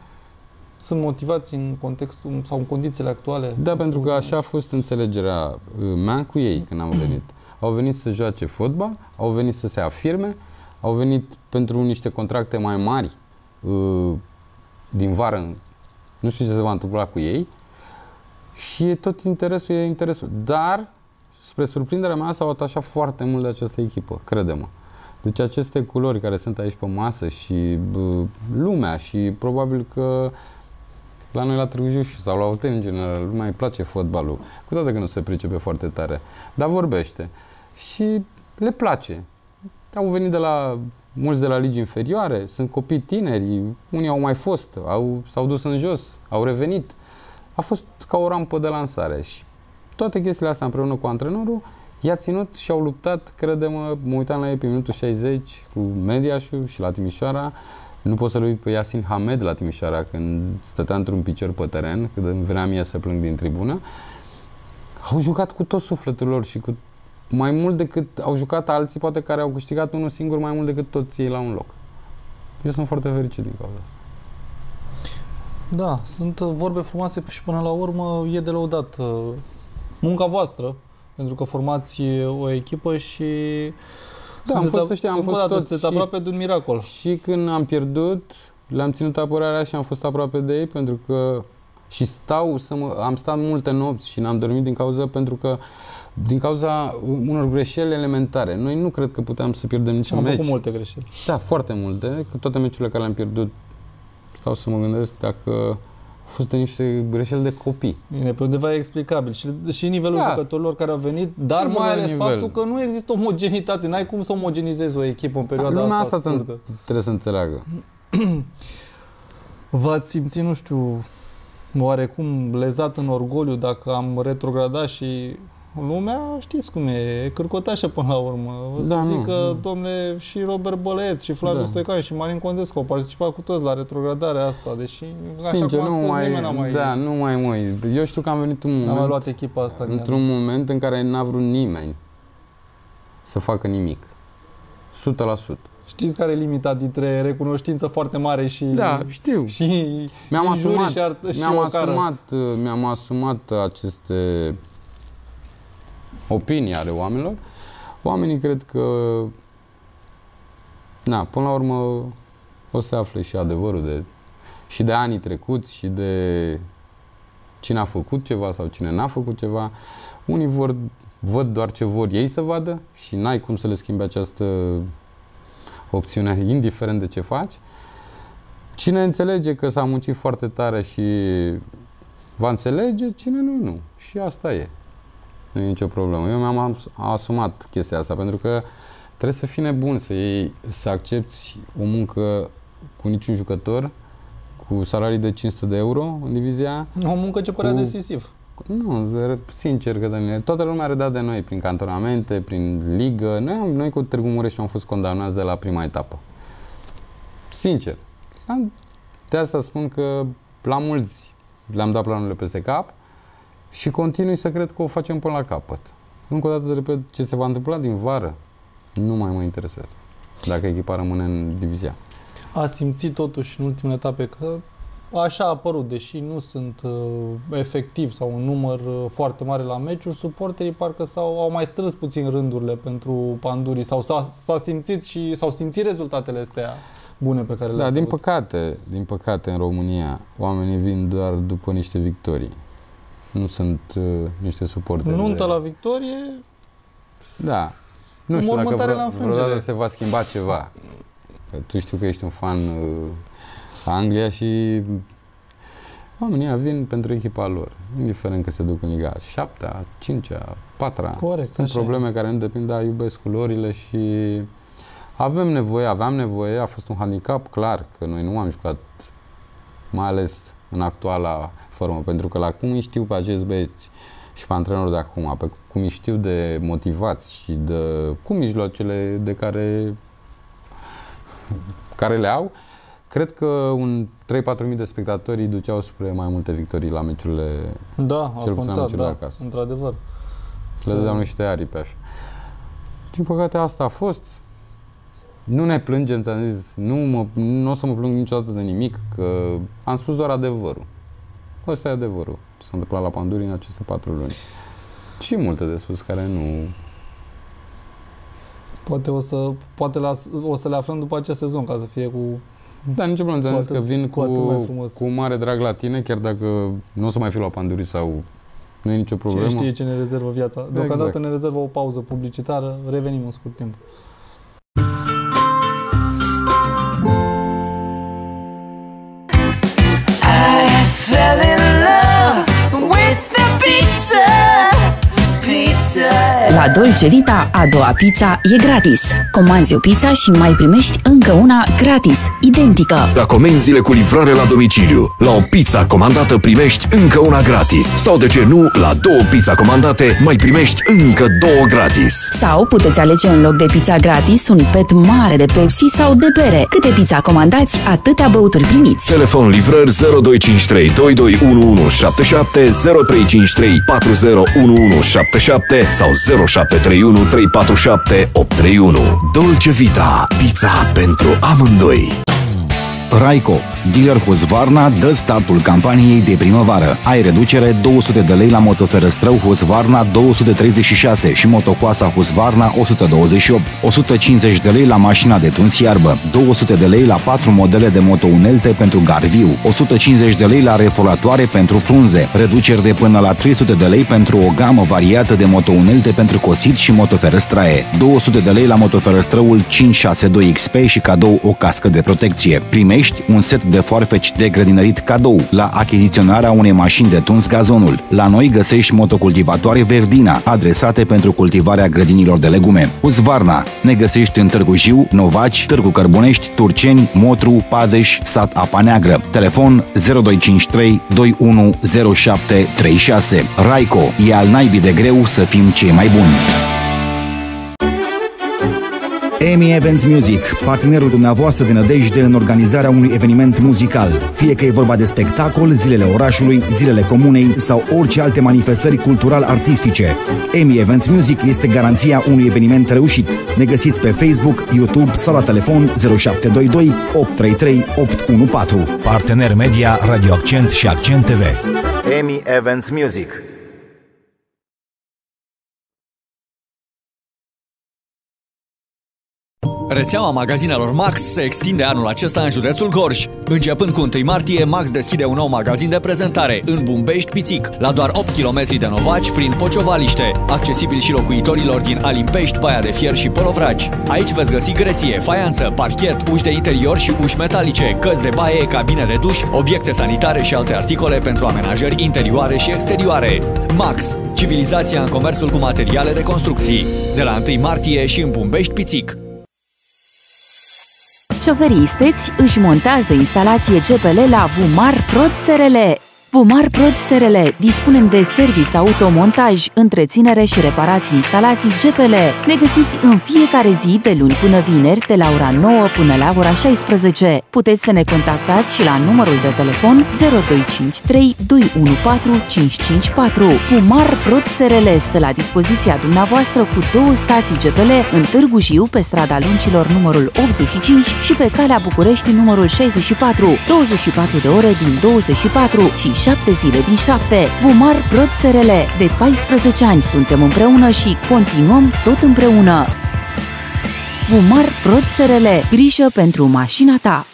S1: sunt motivați în contextul sau în condițiile actuale?
S2: Da, pentru că așa a fost înțelegerea uh, mea cu ei când am venit. Au venit să joace fotbal, au venit să se afirme, au venit pentru niște contracte mai mari uh, din vară. Nu știu ce se va întâmpla cu ei. Și e tot interesul e interesul. Dar, spre surprinderea mea, s-au atașat foarte mult de această echipă, crede-mă. Deci aceste culori care sunt aici pe masă și bă, lumea și probabil că la noi la Târgu Jiu sau la Olteni în general, lumea îi place fotbalul, cu toate că nu se pricepe foarte tare, dar vorbește. Și le place. Au venit de la mulți de la ligi inferioare, sunt copii tineri, unii au mai fost, au, s-au dus în jos, au revenit. A fost ca o rampă de lansare și toate chestiile astea împreună cu antrenorul i-a ținut și au luptat, crede-mă, mă uitam la ei pe minutul 60 cu Mediașu și la Timișoara. Nu pot să-l uit pe Yasin Hamed la Timișoara când stătea într-un picior pe teren, când îmi venea mie să plâng din tribună. Au jucat cu tot sufletul lor și cu mai mult decât au jucat alții, poate care au câștigat unul singur mai mult decât toți ei la un loc. Eu sunt foarte fericit din cauza asta.
S1: Da, sunt uh, vorbe frumoase și până la urmă e de lăudat uh, munca voastră, pentru că formați o echipă și
S2: Da, am
S1: sunteți
S2: fost,
S1: a-
S2: să știi, am
S1: încă o
S2: fost
S1: dată,
S2: toți
S1: sunteți
S2: și-
S1: aproape de un miracol.
S2: Și când am pierdut, le-am ținut apărarea și am fost aproape de ei pentru că și stau să mă, am stat multe nopți și n-am dormit din cauza pentru că din cauza unor greșeli elementare. Noi nu cred că puteam să pierdem
S1: Și
S2: niciun
S1: am
S2: meci.
S1: făcut multe greșeli.
S2: Da, foarte multe. Că toate meciurile care le-am pierdut, stau să mă gândesc dacă au fost de niște greșeli de copii.
S1: Bine, pe undeva e explicabil. Și, și nivelul
S2: Da.
S1: jucătorilor care au venit, dar
S2: Nu
S1: mai
S2: vorbim
S1: ales
S2: nivel.
S1: faptul că nu există omogenitate. N-ai cum să omogenizezi o echipă în perioada
S2: Lumea
S1: asta,
S2: asta
S1: scurtă.
S2: trebuie să înțeleagă. *clears throat*
S1: V-ați simțit, nu știu, oarecum lezat în orgoliu dacă am retrogradat și lumea, știți cum e, e cârcotașă până la urmă. O să
S2: Da,
S1: zic
S2: nu,
S1: că,
S2: nu.
S1: domnule, și Robert Bălăieț, și Flaviu
S2: Da.
S1: Stoican, și Marin Condescu au participat cu toți la retrogradarea asta, deși, așa
S2: Sincer,
S1: cum a
S2: nu
S1: spus,
S2: mai,
S1: nimeni n-a mai,
S2: da, nu mai mă. Eu știu că am venit un
S1: n-a mai
S2: moment,
S1: luat echipa asta. în
S2: într-un moment în care n-a vrut nimeni să facă nimic. 100%.
S1: Știți care e limita dintre recunoștință foarte mare și...
S2: Da, știu.
S1: Și
S2: Mi-am
S1: injurii
S2: asumat,
S1: și, art- și
S2: mi-am
S1: o cară.
S2: asumat, mi-am asumat aceste opinii ale oamenilor. Oamenii cred că na, până la urmă o să afle și adevărul de și de anii trecuți și de cine a făcut ceva sau cine n-a făcut ceva. Unii vor, văd doar ce vor ei să vadă și n-ai cum să le schimbi această opțiune, *laughs* indiferent de ce faci. Cine înțelege că s-a muncit foarte tare și va înțelege, cine nu, nu. Și asta e. Nu e nicio problemă. Eu mi-am as- asumat chestia asta pentru că trebuie să fii nebun să iei, să accepti o muncă cu niciun jucător cu salarii de 500 de euro în divizia
S1: O muncă ce părea
S2: Cu-
S1: decisiv.
S2: nu, re- sincer că de mine. Toată lumea râdea de noi prin cantonamente, prin ligă. Noi, am, noi cu Târgu Mureș am fost condamnați de la prima etapă. Sincer. Am- De asta spun că la mulți le-am dat planurile peste cap și continui să cred că o facem până la capăt. Încă o dată să repet ce se va întâmpla din vară. Nu mai mă interesează. Dacă echipa rămâne în divizia.
S1: A simțit totuși în ultimele etape că așa a apărut, deși nu sunt uh, efectiv sau un număr uh, foarte mare la meciuri, suporterii parcă s-au, au mai strâns puțin rândurile pentru pandurii sau s-a, s-a simțit și s-au simțit rezultatele astea bune pe care
S2: Da,
S1: le-ați
S2: din
S1: avut.
S2: păcate, din păcate în România oamenii vin doar după niște victorii. Nu sunt uh, niște suporteri.
S1: Nuntă
S2: de-
S1: la victorie,
S2: Da. Nu știu dacă
S1: Mormântare la
S2: vreo,
S1: înfrângere.
S2: vreodată se va schimba ceva. Că Tu știu că ești un fan uh, a Anglia și oamenii vin pentru echipa lor, indiferent că se duc în Liga 7 5 4
S1: Corect,
S2: Sunt
S1: așa e.
S2: probleme care nu depind, dar iubesc culorile și avem nevoie, aveam nevoie, a fost un handicap clar că noi nu am jucat mai ales în actuala formă, pentru că la cum îi știu pe acești băieți și pe antrenorul de acum, pe cum îi știu de motivați și de cu mijloacele de care care le au, cred că un 3-4 mii de spectatori îi duceau spre mai multe victorii la meciurile
S1: da, a
S2: Cel puțin la
S1: contat,
S2: meciurile
S1: da,
S2: acasă.
S1: într-adevăr.
S2: le dădeau niște aripi așa. Din păcate asta a fost. Nu ne plângem, ți-am zis, nu, mă, nu o să mă plâng niciodată de nimic, că am spus doar adevărul. Ăsta e adevărul. Ce s-a întâmplat la Panduri în aceste patru luni. Și multe de spus care nu...
S1: Poate, o să, poate la, o să le aflăm după acest sezon, ca să fie cu...
S2: Dar nicio problemă, ți-am
S1: Cu
S2: zis că
S1: atât-
S2: vin
S1: cu
S2: cu,
S1: atât mai frumos.
S2: cu mare drag la tine, chiar dacă nu o să mai fiu la Panduri sau nu e nicio
S1: Cine
S2: problemă.
S1: știe ce ne rezervă viața. Deocamdată
S2: Exact.
S1: ne rezervă o pauză publicitară, revenim în scurt timp.
S10: La Dolce Vita, a doua pizza e gratis. Comanzi o pizza și mai primești încă una gratis, identică.
S11: La comenzile cu livrare la domiciliu. La o pizza comandată primești încă una gratis. Sau de ce nu, la două pizza comandate mai primești încă două gratis.
S10: Sau puteți alege în loc de pizza gratis un pet mare de Pepsi sau de bere. Câte pizza comandați, atâtea băuturi primiți.
S11: Telefon livrări 0253 221177 0353 401177 sau 0731 347 831. Dolce Vita. Pizza pentru amândoi.
S12: Raico, dealer Husqvarna, dă startul campaniei de primăvară. Ai reducere 200 de lei la motoferăstrău Husqvarna 236 și motocoasa Husqvarna 128, 150 de lei la mașina de tuns iarbă, 200 de lei la 4 modele de motounelte pentru garviu, 150 de lei la reforatoare pentru frunze, reduceri de până la 300 de lei pentru o gamă variată de motounelte pentru cosit și motoferăstraie, 200 de lei la motoferăstrăul 562 XP și cadou o cască de protecție. Primești un set de foarfeci de grădinărit cadou la achiziționarea unei mașini de tuns gazonul. La noi găsești motocultivatoare Verdina, adresate pentru cultivarea grădinilor de legume. Husqvarna. Ne găsești în Târgu Jiu, Novaci, Târgu Cărbunești, Turceni, Motru, Padeș, Sat Apa Neagră. Telefon 0253 210736. Raico. E al naibii de greu să fim cei mai buni. EMI Events Music, partenerul dumneavoastră de nădejde în organizarea unui eveniment muzical. Fie că e vorba de spectacol, zilele orașului, zilele comunei sau orice alte manifestări cultural-artistice. EMI Events Music este garanția unui eveniment reușit. Ne găsiți pe Facebook, YouTube sau la telefon 0722 833 814.
S13: Partener media Radio Accent și Accent TV.
S12: EMI Events Music.
S14: Rețeaua magazinelor Max se extinde anul acesta în județul Gorj. Începând cu 1 martie, Max deschide un nou magazin de prezentare în Bumbești Pițic, la doar 8 km de Novaci, prin Pociovaliște, accesibil și locuitorilor din Alimpești, Baia de Fier și Polovragi. Aici veți găsi gresie, faianță, parchet, uși de interior și uși metalice, căți de baie, cabine de duș, obiecte sanitare și alte articole pentru amenajări interioare și exterioare. Max, civilizația în comerțul cu materiale de construcții. De la 1 martie și în Bumbești Pițic.
S10: Șoferii isteți își montează instalație GPL la Vumar Prod SRL. Vumar Prod SRL dispunem de service automontaj, întreținere și reparații instalații GPL. Ne găsiți în fiecare zi de luni până vineri de la ora 9 până la ora 16. Puteți să ne contactați și la numărul de telefon 0253 214 554. Vumar Prod SRL este la dispoziția dumneavoastră cu două stații GPL în Târgu Jiu pe strada Luncilor numărul 85 și pe calea București numărul 64. 24 de ore din 24 și 7 zile din 7. Vumar Prod SRL. De 14 ani suntem împreună și continuăm tot împreună. Vumar Prod SRL. Grijă pentru mașina ta.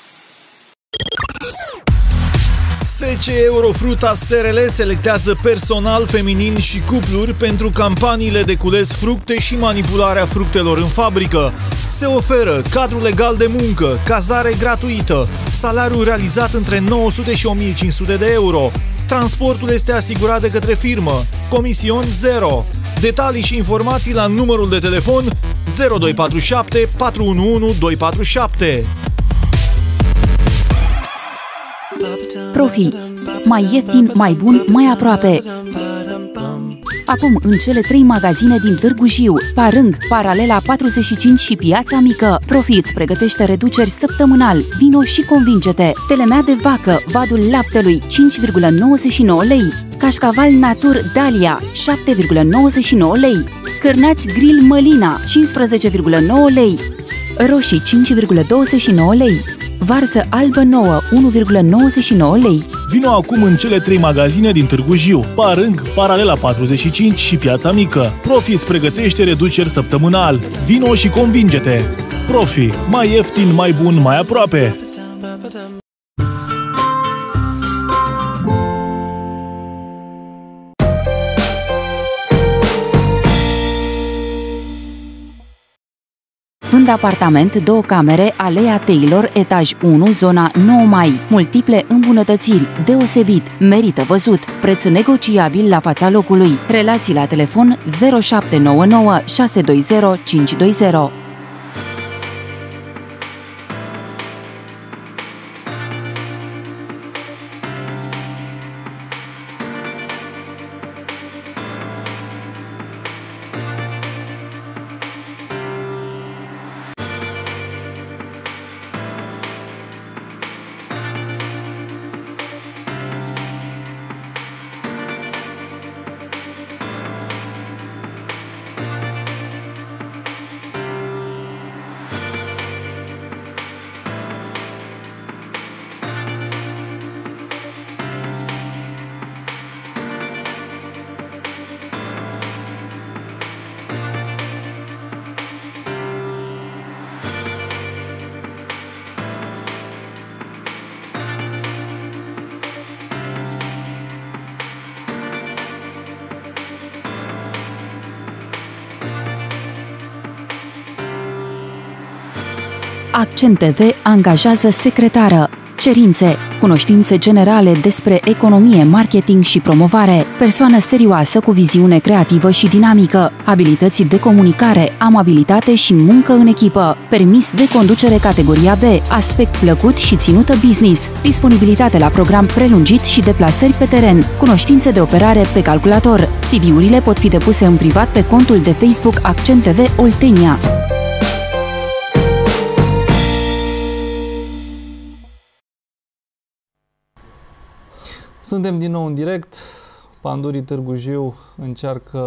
S15: 10 Eurofruta SRL selectează personal feminin și cupluri pentru campaniile de cules fructe și manipularea fructelor în fabrică. Se oferă cadru legal de muncă, cazare gratuită, salariu realizat între 900 și 1500 de euro. Transportul este asigurat de către firmă. Comision 0. Detalii și informații la numărul de telefon 0247 411 247.
S10: Profi. Mai ieftin, mai bun, mai aproape. Acum în cele trei magazine din Târgu Jiu, Parâng, Paralela 45 și Piața Mică, Profi îți pregătește reduceri săptămânal. Vino și convinge-te! Telemea de vacă, vadul laptelui 5,99 lei. Cașcaval Natur Dalia 7,99 lei. Cârnați Grill Mălina 15,9 lei. Roșii 5,29 lei. Varză albă nouă 1,99 lei.
S15: Vino acum în cele trei magazine din Târgu Jiu, Parâng, Paralela 45 și Piața Mică. Profi îți pregătește reduceri săptămânal. Vino și convinge-te! Profi, mai ieftin, mai bun, mai aproape!
S10: Vând apartament, două camere, Alea Taylor, etaj 1, zona 9 mai. Multiple îmbunătățiri, deosebit, merită văzut. Preț negociabil la fața locului. Relații la telefon 0799 620 520. Accent TV angajează secretară. Cerințe, cunoștințe generale despre economie, marketing și promovare, persoană serioasă cu viziune creativă și dinamică, abilități de comunicare, amabilitate și muncă în echipă, permis de conducere categoria B, aspect plăcut și ținută business, disponibilitate la program prelungit și deplasări pe teren, cunoștințe de operare pe calculator. CV-urile pot fi depuse în privat pe contul de Facebook Accent TV Oltenia.
S1: Suntem din nou în direct. Pandurii Târgu Jiu încearcă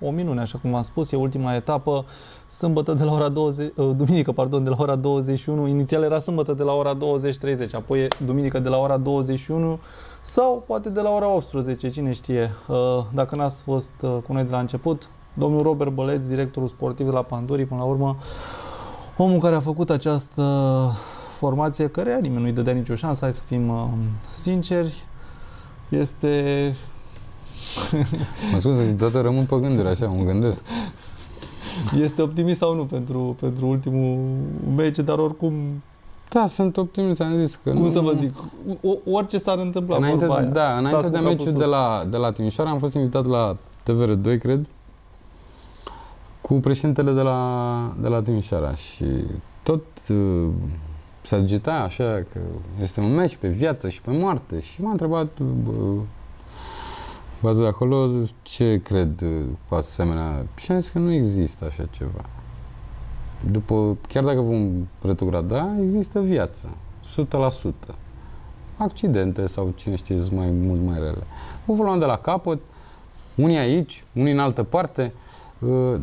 S1: o minune, așa cum am spus, e ultima etapă. Sâmbătă de la ora 20, uh, duminică, pardon, de la ora 21. Inițial era sâmbătă de la ora 20.30, apoi e duminică de la ora 21 sau poate de la ora 18, cine știe. Uh, dacă n-ați fost uh, cu noi de la început, domnul Robert Băleț, directorul sportiv de la Pandurii, până la urmă, omul care a făcut această formație, care nimeni nu-i dădea nicio șansă, hai să fim uh, sinceri, este... *laughs*
S2: Mă scuze, toată rămân pe gânduri, așa, mă gândesc.
S1: Este optimist sau nu pentru, pentru ultimul meci, dar oricum...
S2: Da, sunt optimist, am zis că
S1: Cum
S2: nu...
S1: să vă zic, o, orice s-ar întâmpla,
S2: Înainte,
S1: vorba aia.
S2: da, înainte
S1: Stați
S2: de
S1: cu capul
S2: meciul
S1: sus.
S2: de la, de la Timișoara am fost invitat la TVR2, cred, cu președintele de la, de la Timișoara și tot uh, se agita așa că este un meci pe viață și pe moarte și m-a întrebat uh, băiatul de acolo ce cred uh, cu asemenea și am zis că nu există așa ceva. După, chiar dacă vom retrograda, există viață, 100%. Accidente sau cine știe, sunt mai mult mai rele. O vă luăm de la capăt, unii aici, unii în altă parte. Uh,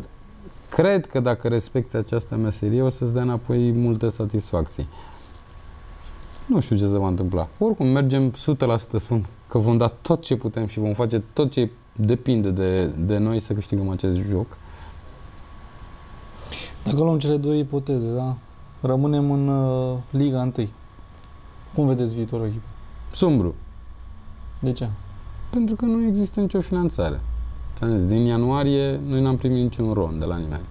S2: Cred că dacă respecti această meserie, o să-ți dea înapoi multe satisfacții. Nu știu ce se va întâmpla. Oricum, mergem 100% spun că vom da tot ce putem și vom face tot ce depinde de, de noi să câștigăm acest joc.
S1: Dacă luăm cele două ipoteze, da? Rămânem în uh, Liga 1. Cum vedeți viitorul echipei?
S2: Sumbru.
S1: De ce?
S2: Pentru că nu există nicio finanțare. Ți-am zis, din ianuarie noi n-am primit niciun ron de la nimeni.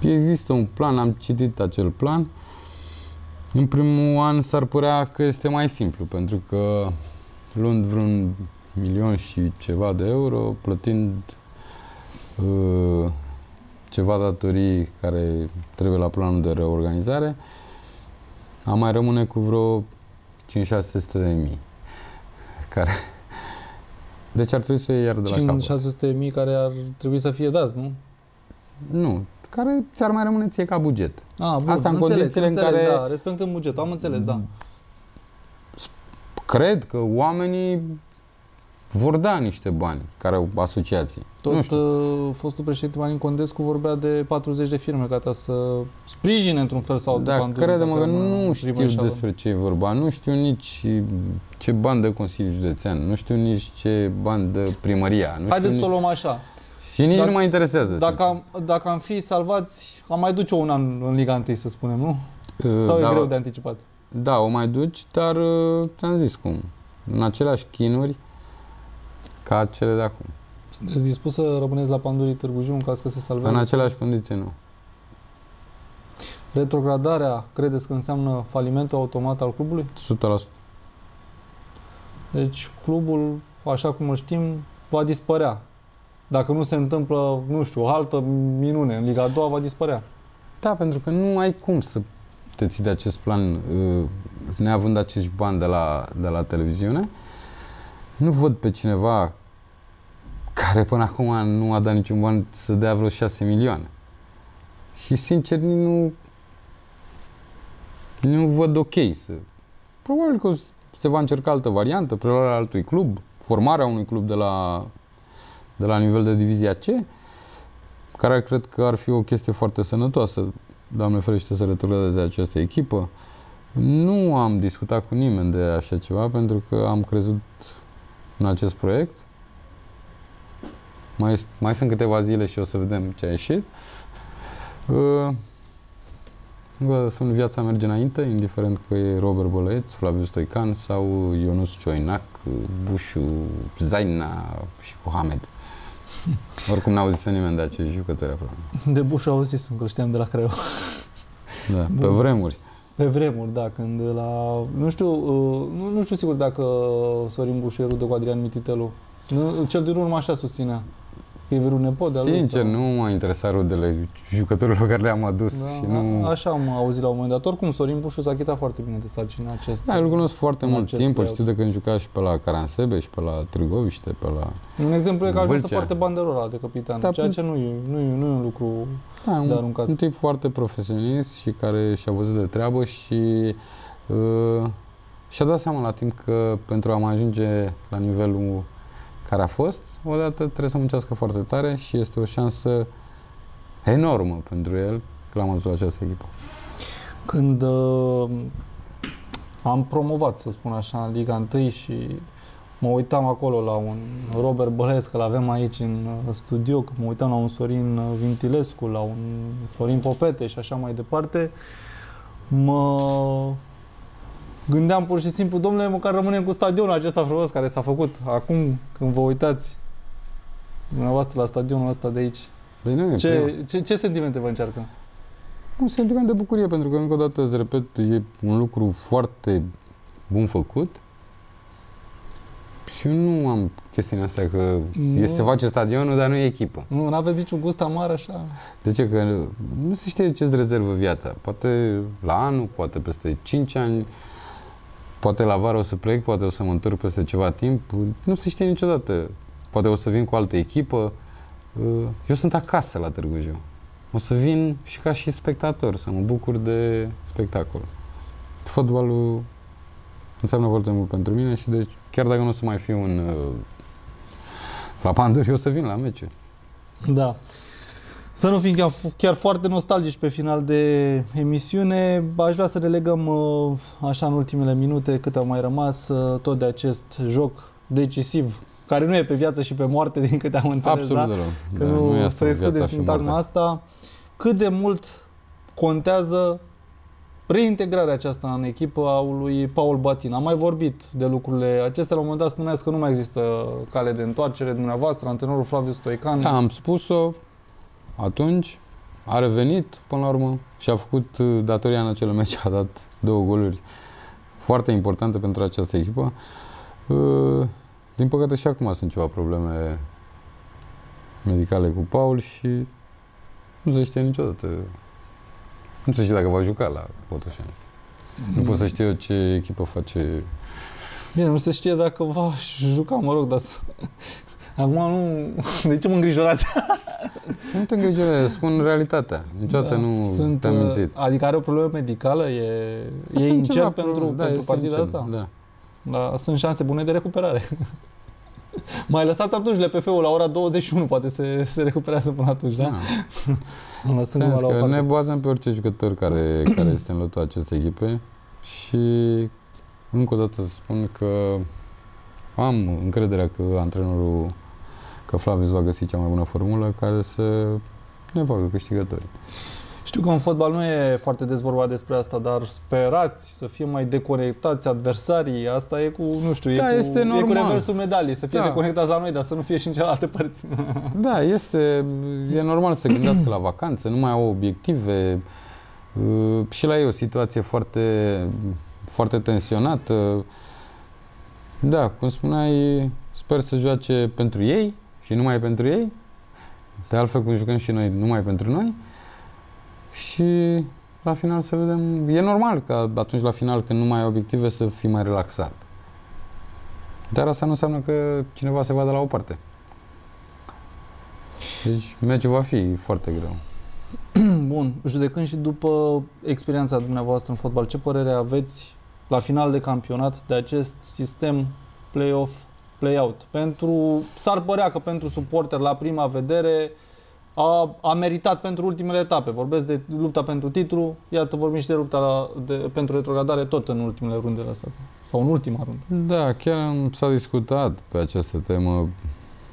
S2: Există un plan, am citit acel plan. În primul an s-ar părea că este mai simplu, pentru că luând vreun milion și ceva de euro, plătind uh, ceva datorii care trebuie la planul de reorganizare, am mai rămâne cu vreo 5-600 de mii. Care... Deci ar trebui să o iei iar de la
S1: 5
S2: capăt.
S1: 600 mii care ar trebui să fie dați, nu?
S2: Nu, care ți-ar mai rămâne ție ca buget.
S1: Ah, bun,
S2: Asta în
S1: înțeleg,
S2: condițiile în
S1: înțeleg,
S2: care
S1: Da, respectăm bugetul, am înțeles, da.
S2: cred că oamenii vor da niște bani care au asociații.
S1: Tot
S2: nu știu.
S1: uh, fostul președinte Marin Condescu vorbea de 40 de firme ca să sprijine într-un fel sau altul
S2: Da,
S1: Pandurii,
S2: crede-mă
S1: dacă
S2: că
S1: mă
S2: nu
S1: primă
S2: știu
S1: înșală.
S2: despre ce e vorba. Nu știu nici ce bani dă Consiliul Județean. Nu știu nici ce bani dă primăria. Nu
S1: Haideți
S2: știu
S1: să o
S2: nici...
S1: luăm așa.
S2: Și nici
S1: Dacă-
S2: nu mă interesează.
S1: Dacă am, dacă am fi salvați, am mai duce un an în Liga 1, să spunem, nu?
S2: Uh,
S1: Sau
S2: da,
S1: e greu de anticipat?
S2: Da, o mai duci, dar uh, ți-am zis cum. În aceleași chinuri ca cele de acum.
S1: Sunteți dispus să rămâneți la Pandurii Târgu Jiu în caz că se salvează?
S2: În aceleași condiții, nu.
S1: Retrogradarea, credeți că înseamnă falimentul automat al clubului?
S2: 100%.
S1: Deci clubul, așa cum îl știm, va dispărea. Dacă nu se întâmplă, nu știu, o altă minune în Liga a doua, va dispărea.
S2: Da, pentru că nu ai cum să te ții de acest plan uh, neavând acești bani de la, de la televiziune. Nu văd pe cineva care până acum nu a dat niciun ban să dea vreo 6 milioane. Și sincer nu nu văd ok să... Probabil că se va încerca altă variantă, preluarea altui club, formarea unui club de la, de la nivel de divizia C, care cred că ar fi o chestie foarte sănătoasă. Doamne ferește să retrogradeze această echipă. Nu am discutat cu nimeni de așa ceva pentru că am crezut în acest proiect. Mai, mai sunt câteva zile și o să vedem ce a ieșit. Uh, Vă spun, viața merge înainte, indiferent că e Robert Bălăieț, Flaviu Stoican sau Ionus Cioinac, Bușu, Zaina și Cohamed. Oricum n-au zis nimeni de acești jucători aproape.
S1: De Buș au zis, încă îl știam de la Craiova.
S2: Da, pe vremuri.
S1: Pe vremuri, da, când la... Nu știu, uh, nu, nu știu sigur dacă Sorin Bușu e rudă cu Adrian Mititelu. Nu, cel din urmă așa susținea. Că e vreun nepot de-al lui
S2: Sincer,
S1: sau-
S2: nu m-a interesat rudele jucătorilor care le-am adus
S1: Da,
S2: și nu...
S1: a- Așa am auzit la un moment dat. Oricum, Sorin Bușu s-a achitat foarte bine de sarcina acesta.
S2: Da, îl cunosc foarte
S1: în
S2: mult
S1: acest
S2: timp, îl
S1: play-out.
S2: știu de când juca și pe la Caransebe și pe la Târgoviște, pe la...
S1: Un exemplu e că a ajuns să
S2: Vâlcea.
S1: poarte banderola de capitan,
S2: Da,
S1: ceea
S2: prin-
S1: ce nu e, nu e, nu e un lucru
S2: Da,
S1: de
S2: un,
S1: aruncat.
S2: un tip foarte profesionist și care și-a văzut de treabă și uh, și-a dat seama la timp că pentru a mai ajunge la nivelul care a fost, odată trebuie să muncească foarte tare și este o șansă enormă pentru el că l-am adus la această echipă.
S1: Când uh, am promovat, să spun așa, în Liga 1 și mă uitam acolo la un Robert Bălescu, îl avem aici în uh, studio, că mă uitam la un Sorin uh, Vintilescu, la un Florin Popete și așa mai departe, mă gândeam pur și simplu, domnule, măcar rămânem cu stadionul acesta frumos care s-a făcut. Acum, când vă uitați dumneavoastră la stadionul ăsta de aici,
S2: Păi nu e prima.
S1: ce, ce, ce sentimente vă încearcă?
S2: un sentiment de bucurie, pentru că, încă o dată, îți repet, e un lucru foarte bun făcut și eu nu am chestiunea asta că
S1: Nu.
S2: e, se face stadionul, dar nu e echipă.
S1: Nu aveți niciun gust amar așa?
S2: De ce? Că nu se știe ce-ți rezervă viața. Poate la anul, poate peste 5 ani, poate la vară o să plec, poate o să mă întorc peste ceva timp. Nu se știe niciodată. Poate o să vin cu altă echipă. Eu sunt acasă la Târgu Jiu. O să vin și ca și spectator, să mă bucur de spectacol. Fotbalul înseamnă foarte mult pentru mine și deci chiar dacă nu o să mai fiu în uh, la Panduri, o să vin la meciuri.
S1: Da. Să nu fim chiar, chiar foarte nostalgici pe final de emisiune, aș vrea să ne legăm uh, așa în ultimele minute cât au mai rămas uh, tot de acest joc decisiv care nu e pe viață și pe moarte din câte am înțeles,
S2: Absolut
S1: da?
S2: deloc.
S1: Că
S2: Da,
S1: nu,
S2: nu e
S1: să
S2: asta, viața
S1: excludeți
S2: și
S1: sintagma
S2: moartea.
S1: asta. cât de mult contează reintegrarea aceasta în echipă a lui Paul Batin. Am mai vorbit de lucrurile acestea. La un moment dat spuneați că nu mai există cale de întoarcere dumneavoastră, antrenorul Flaviu Stoican.
S2: Da, am spus-o atunci, a revenit până la urmă și a făcut uh, datoria în acele meci, a dat două goluri foarte importante pentru această echipă. Uh, Din păcate și acum sunt ceva probleme medicale cu Paul și nu se știe niciodată. Nu se știe dacă va juca la Botoșani. Nu pot să știu eu ce echipă face
S1: Bine, nu se știe dacă va juca, mă rog, dar să... *laughs* Acum nu... *laughs* De ce mă îngrijorați? *laughs*
S2: Nu te îngrijorezi, spun realitatea. Niciodată
S1: Da.
S2: nu
S1: Sunt,
S2: te-am
S1: uh,
S2: mințit.
S1: Adică are o problemă medicală? E, e
S2: Sunt ceva
S1: incert
S2: probleme,
S1: pentru,
S2: da,
S1: pentru
S2: este
S1: partida
S2: incert,
S1: asta?
S2: Da.
S1: Da, sunt șanse bune de recuperare. *laughs* Mai lăsați atunci LPF-ul la ora 21, poate se, se recuperează până atunci, da? da. Lăsând
S2: Ți-am
S1: numai
S2: zis
S1: la o
S2: că
S1: parte.
S2: ne bazăm pe orice jucător care, *clears throat* care este în lotul acestei echipe și încă o dată să spun că am încrederea că antrenorul, că Flavius va găsi cea mai bună formulă care să ne facă câștigători.
S1: Știu că în fotbal nu e foarte des vorba despre asta, dar sperați să fie mai deconectați adversarii. Asta e cu, nu știu,
S2: Da,
S1: e, cu,
S2: este
S1: e cu
S2: normal.
S1: reversul medaliei. Să fie
S2: Da.
S1: deconectați la noi, dar să nu fie și în celelalte părți. *laughs*
S2: Da, este, e normal să se gândească la vacanță, nu mai au obiective uh, și la ei o situație foarte, foarte tensionată. Da, cum spuneai, sper să joace pentru ei și numai pentru ei, de altfel cum jucăm și noi numai pentru noi și la final să vedem, e normal că atunci la final când nu mai ai obiective să fii mai relaxat. Dar asta nu înseamnă că cineva se va de la o parte. Deci meciul va fi foarte greu. *clears throat*
S1: Bun, judecând și după experiența dumneavoastră în fotbal, ce părere aveți la final de campionat de acest sistem play-off, play-out? Pentru, s-ar părea că pentru suporter la prima vedere a, a meritat pentru ultimele etape. Vorbesc de lupta pentru titlu, iată vorbim și de lupta la, de, pentru retrogradare tot în ultimele runde la stat. Sau în ultima rundă.
S2: Da, chiar am- s-a discutat pe această temă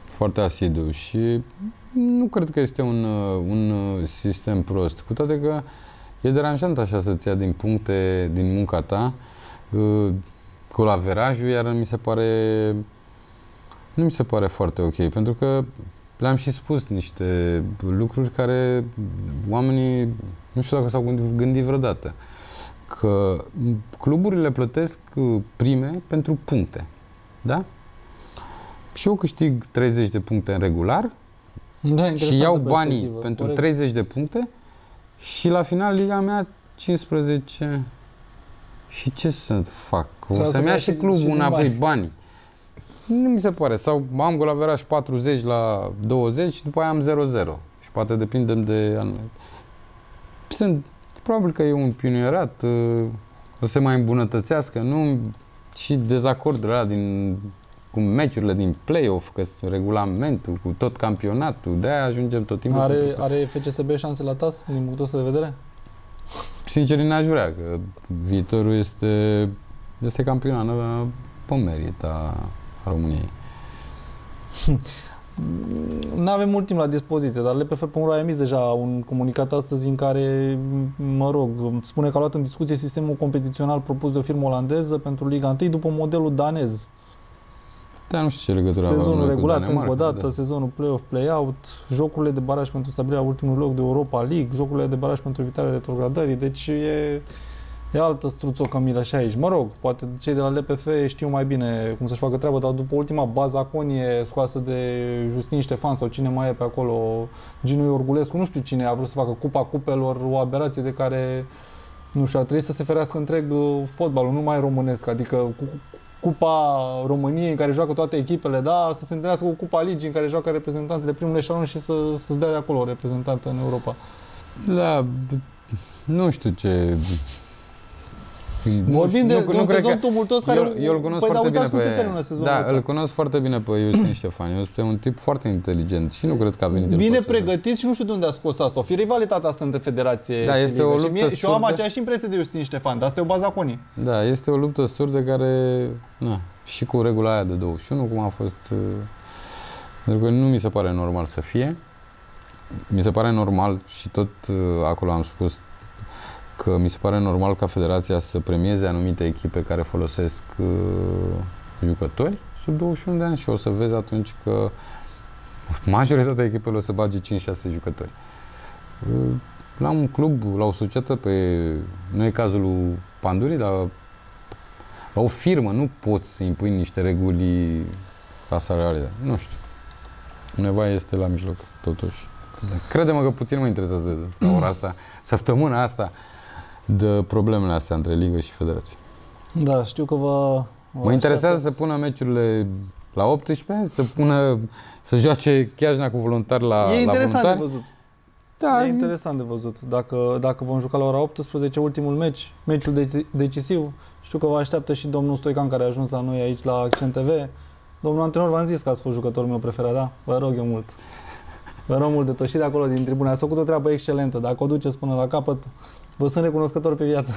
S2: foarte asidu și nu cred că este un, uh, un uh, sistem prost. Cu toate că e deranjant așa să-ți ia din puncte din munca ta uh, cu averajul, iar mi se pare nu mi se pare foarte ok, pentru că le-am și spus niște lucruri care oamenii nu știu dacă s-au gândit, gândit vreodată că cluburile plătesc uh, prime pentru puncte. Da? Și eu câștig 30 de puncte în regular
S1: Da,
S2: și
S1: interesantă
S2: iau banii
S1: perspectivă,
S2: pentru
S1: corect.
S2: 30 de puncte și la final liga mea 15 și ce să fac? O
S1: Trebuie să
S2: să-mi ia
S1: dea
S2: și
S1: și-
S2: clubul
S1: și din
S2: înapoi
S1: bani.
S2: banii. Nu mi se pare. Sau am golaveraj 40 la 20 și după aia am 0-0. Și poate depindem de... an- Sunt, probabil că e un pionierat, uh, o să se mai îmbunătățească, nu? Și dezacordurile alea din cu meciurile din play-off, că sunt regulamentul, cu tot campionatul, de-aia ajungem tot timpul.
S1: Are,
S2: pentru că-
S1: are FCSB șanse la TAS din punctul ăsta de vedere?
S2: Sincer, n-aș vrea, că viitorul este, este campioană pe merit a, a României. *laughs*
S1: Nu avem mult timp la dispoziție, dar LPF.ro a emis deja un comunicat astăzi în care, mă rog, spune că a luat în discuție sistemul competițional propus de o firmă olandeză pentru Liga 1 după modelul danez.
S2: Dar nu știu ce legătură avem
S1: Sezonul
S2: noi cu
S1: regulat
S2: Danemarca,
S1: încă o dată,
S2: da.
S1: sezonul play-off, play-out, jocurile de baraj pentru stabilirea ultimului loc de Europa League, jocurile de baraj pentru evitarea retrogradării, deci e, e altă struțocămilă și aici. Mă rog, poate cei de la LPF știu mai bine cum să-și facă treaba, dar după ultima bazaconie scoasă de Justin Ștefan sau cine mai e pe acolo, Ginu Iorgulescu, nu știu cine a vrut să facă Cupa Cupelor, o aberație de care nu știu, ar trebui să se ferească întreg uh, fotbalul, nu mai românesc, adică cu Cupa României în care joacă toate echipele, da, să se întâlnească cu Cupa Ligii în care joacă reprezentantele primului eșalon și să, să-ți dea de acolo o reprezentantă în Europa.
S2: Da, b- nu știu ce...
S1: Vorbim de- de un
S2: cred
S1: sezon
S2: că-
S1: tumultuos care-
S2: Eu, eu îl cunosc
S1: Păi, dar
S2: foarte bine
S1: uitați cum se
S2: pe...
S1: termină sezonul
S2: Da,
S1: ăsta.
S2: îl cunosc foarte bine pe Justin Ștefan. Este un tip foarte inteligent și nu cred că a venit din
S1: Bine
S2: proces.
S1: pregătit și nu știu de unde a scos asta. O fi rivalitatea asta între federație
S2: Da,
S1: și
S2: este
S1: ligă.
S2: o
S1: și,
S2: luptă
S1: mie, și eu am
S2: surdă.
S1: aceeași impresie de Justin Ștefan, dar asta e o bazaconie.
S2: Da, este o luptă surdă care, na, și cu regula aia de 21, cum a fost, uh, pentru că nu mi se pare normal să fie. mi se pare normal și tot uh, acolo am spus că mi se pare normal ca federația să premieze anumite echipe care folosesc uh, jucători sub 21 de ani și o să vezi atunci că majoritatea echipelor o să bage 5-6 jucători. Uh, La un club, la o societate, pe, nu e cazul lui Panduri, dar la o firmă nu poți să impui niște reguli ca salariale. Nu știu. Undeva este la mijloc, totuși. Crede-mă că puțin mă interesează de la ora asta, săptămâna asta, de problemele astea între Ligă și Federație.
S1: Da, știu că vă... vă
S2: Mă interesează să pună meciurile la 18, să pună, să joace Chiajna cu voluntari la,
S1: E
S2: la
S1: interesant de
S2: voluntari.
S1: văzut.
S2: Da,
S1: e interesant de văzut. Dacă, dacă vom juca la ora 18, ultimul meci, meciul de- decisiv, știu că vă așteaptă și domnul Stoican care a ajuns la noi aici la Accent TV. Domnul antrenor, v-am zis că ați fost jucătorul meu preferat, da? Vă rog eu mult. Vă rog mult de tot și de acolo din tribune. Ați făcut o treabă excelentă. Dacă o duceți până la capăt, vă sunt recunoscător pe viață.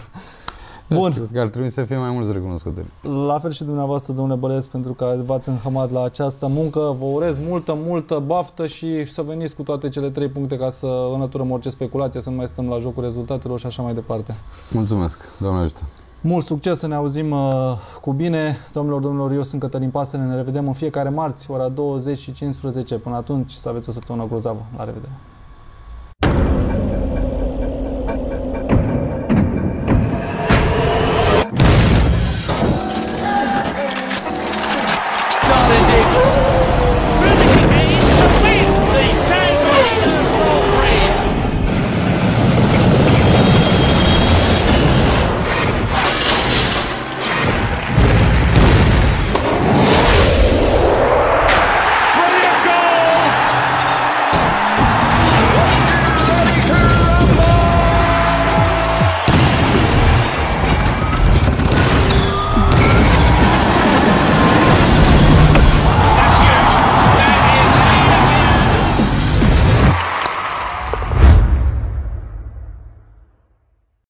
S1: Bun.
S2: Cred că ar trebui să fie mai mulți recunoscători.
S1: La fel și dumneavoastră, domnule Bălesc, pentru că v-ați înhămat la această muncă. Vă urez multă, multă baftă și să veniți cu toate cele trei puncte ca să înăturăm orice speculație, să nu mai stăm la jocul rezultatelor și așa mai departe.
S2: Mulțumesc, Doamne ajută.
S1: Mult succes, să ne auzim uh, cu bine. Domnilor, domnilor, eu sunt Cătălin Pasăre, ne revedem în fiecare marți, ora 20 și 15. Până atunci, să aveți o săptămână grozavă. La revedere!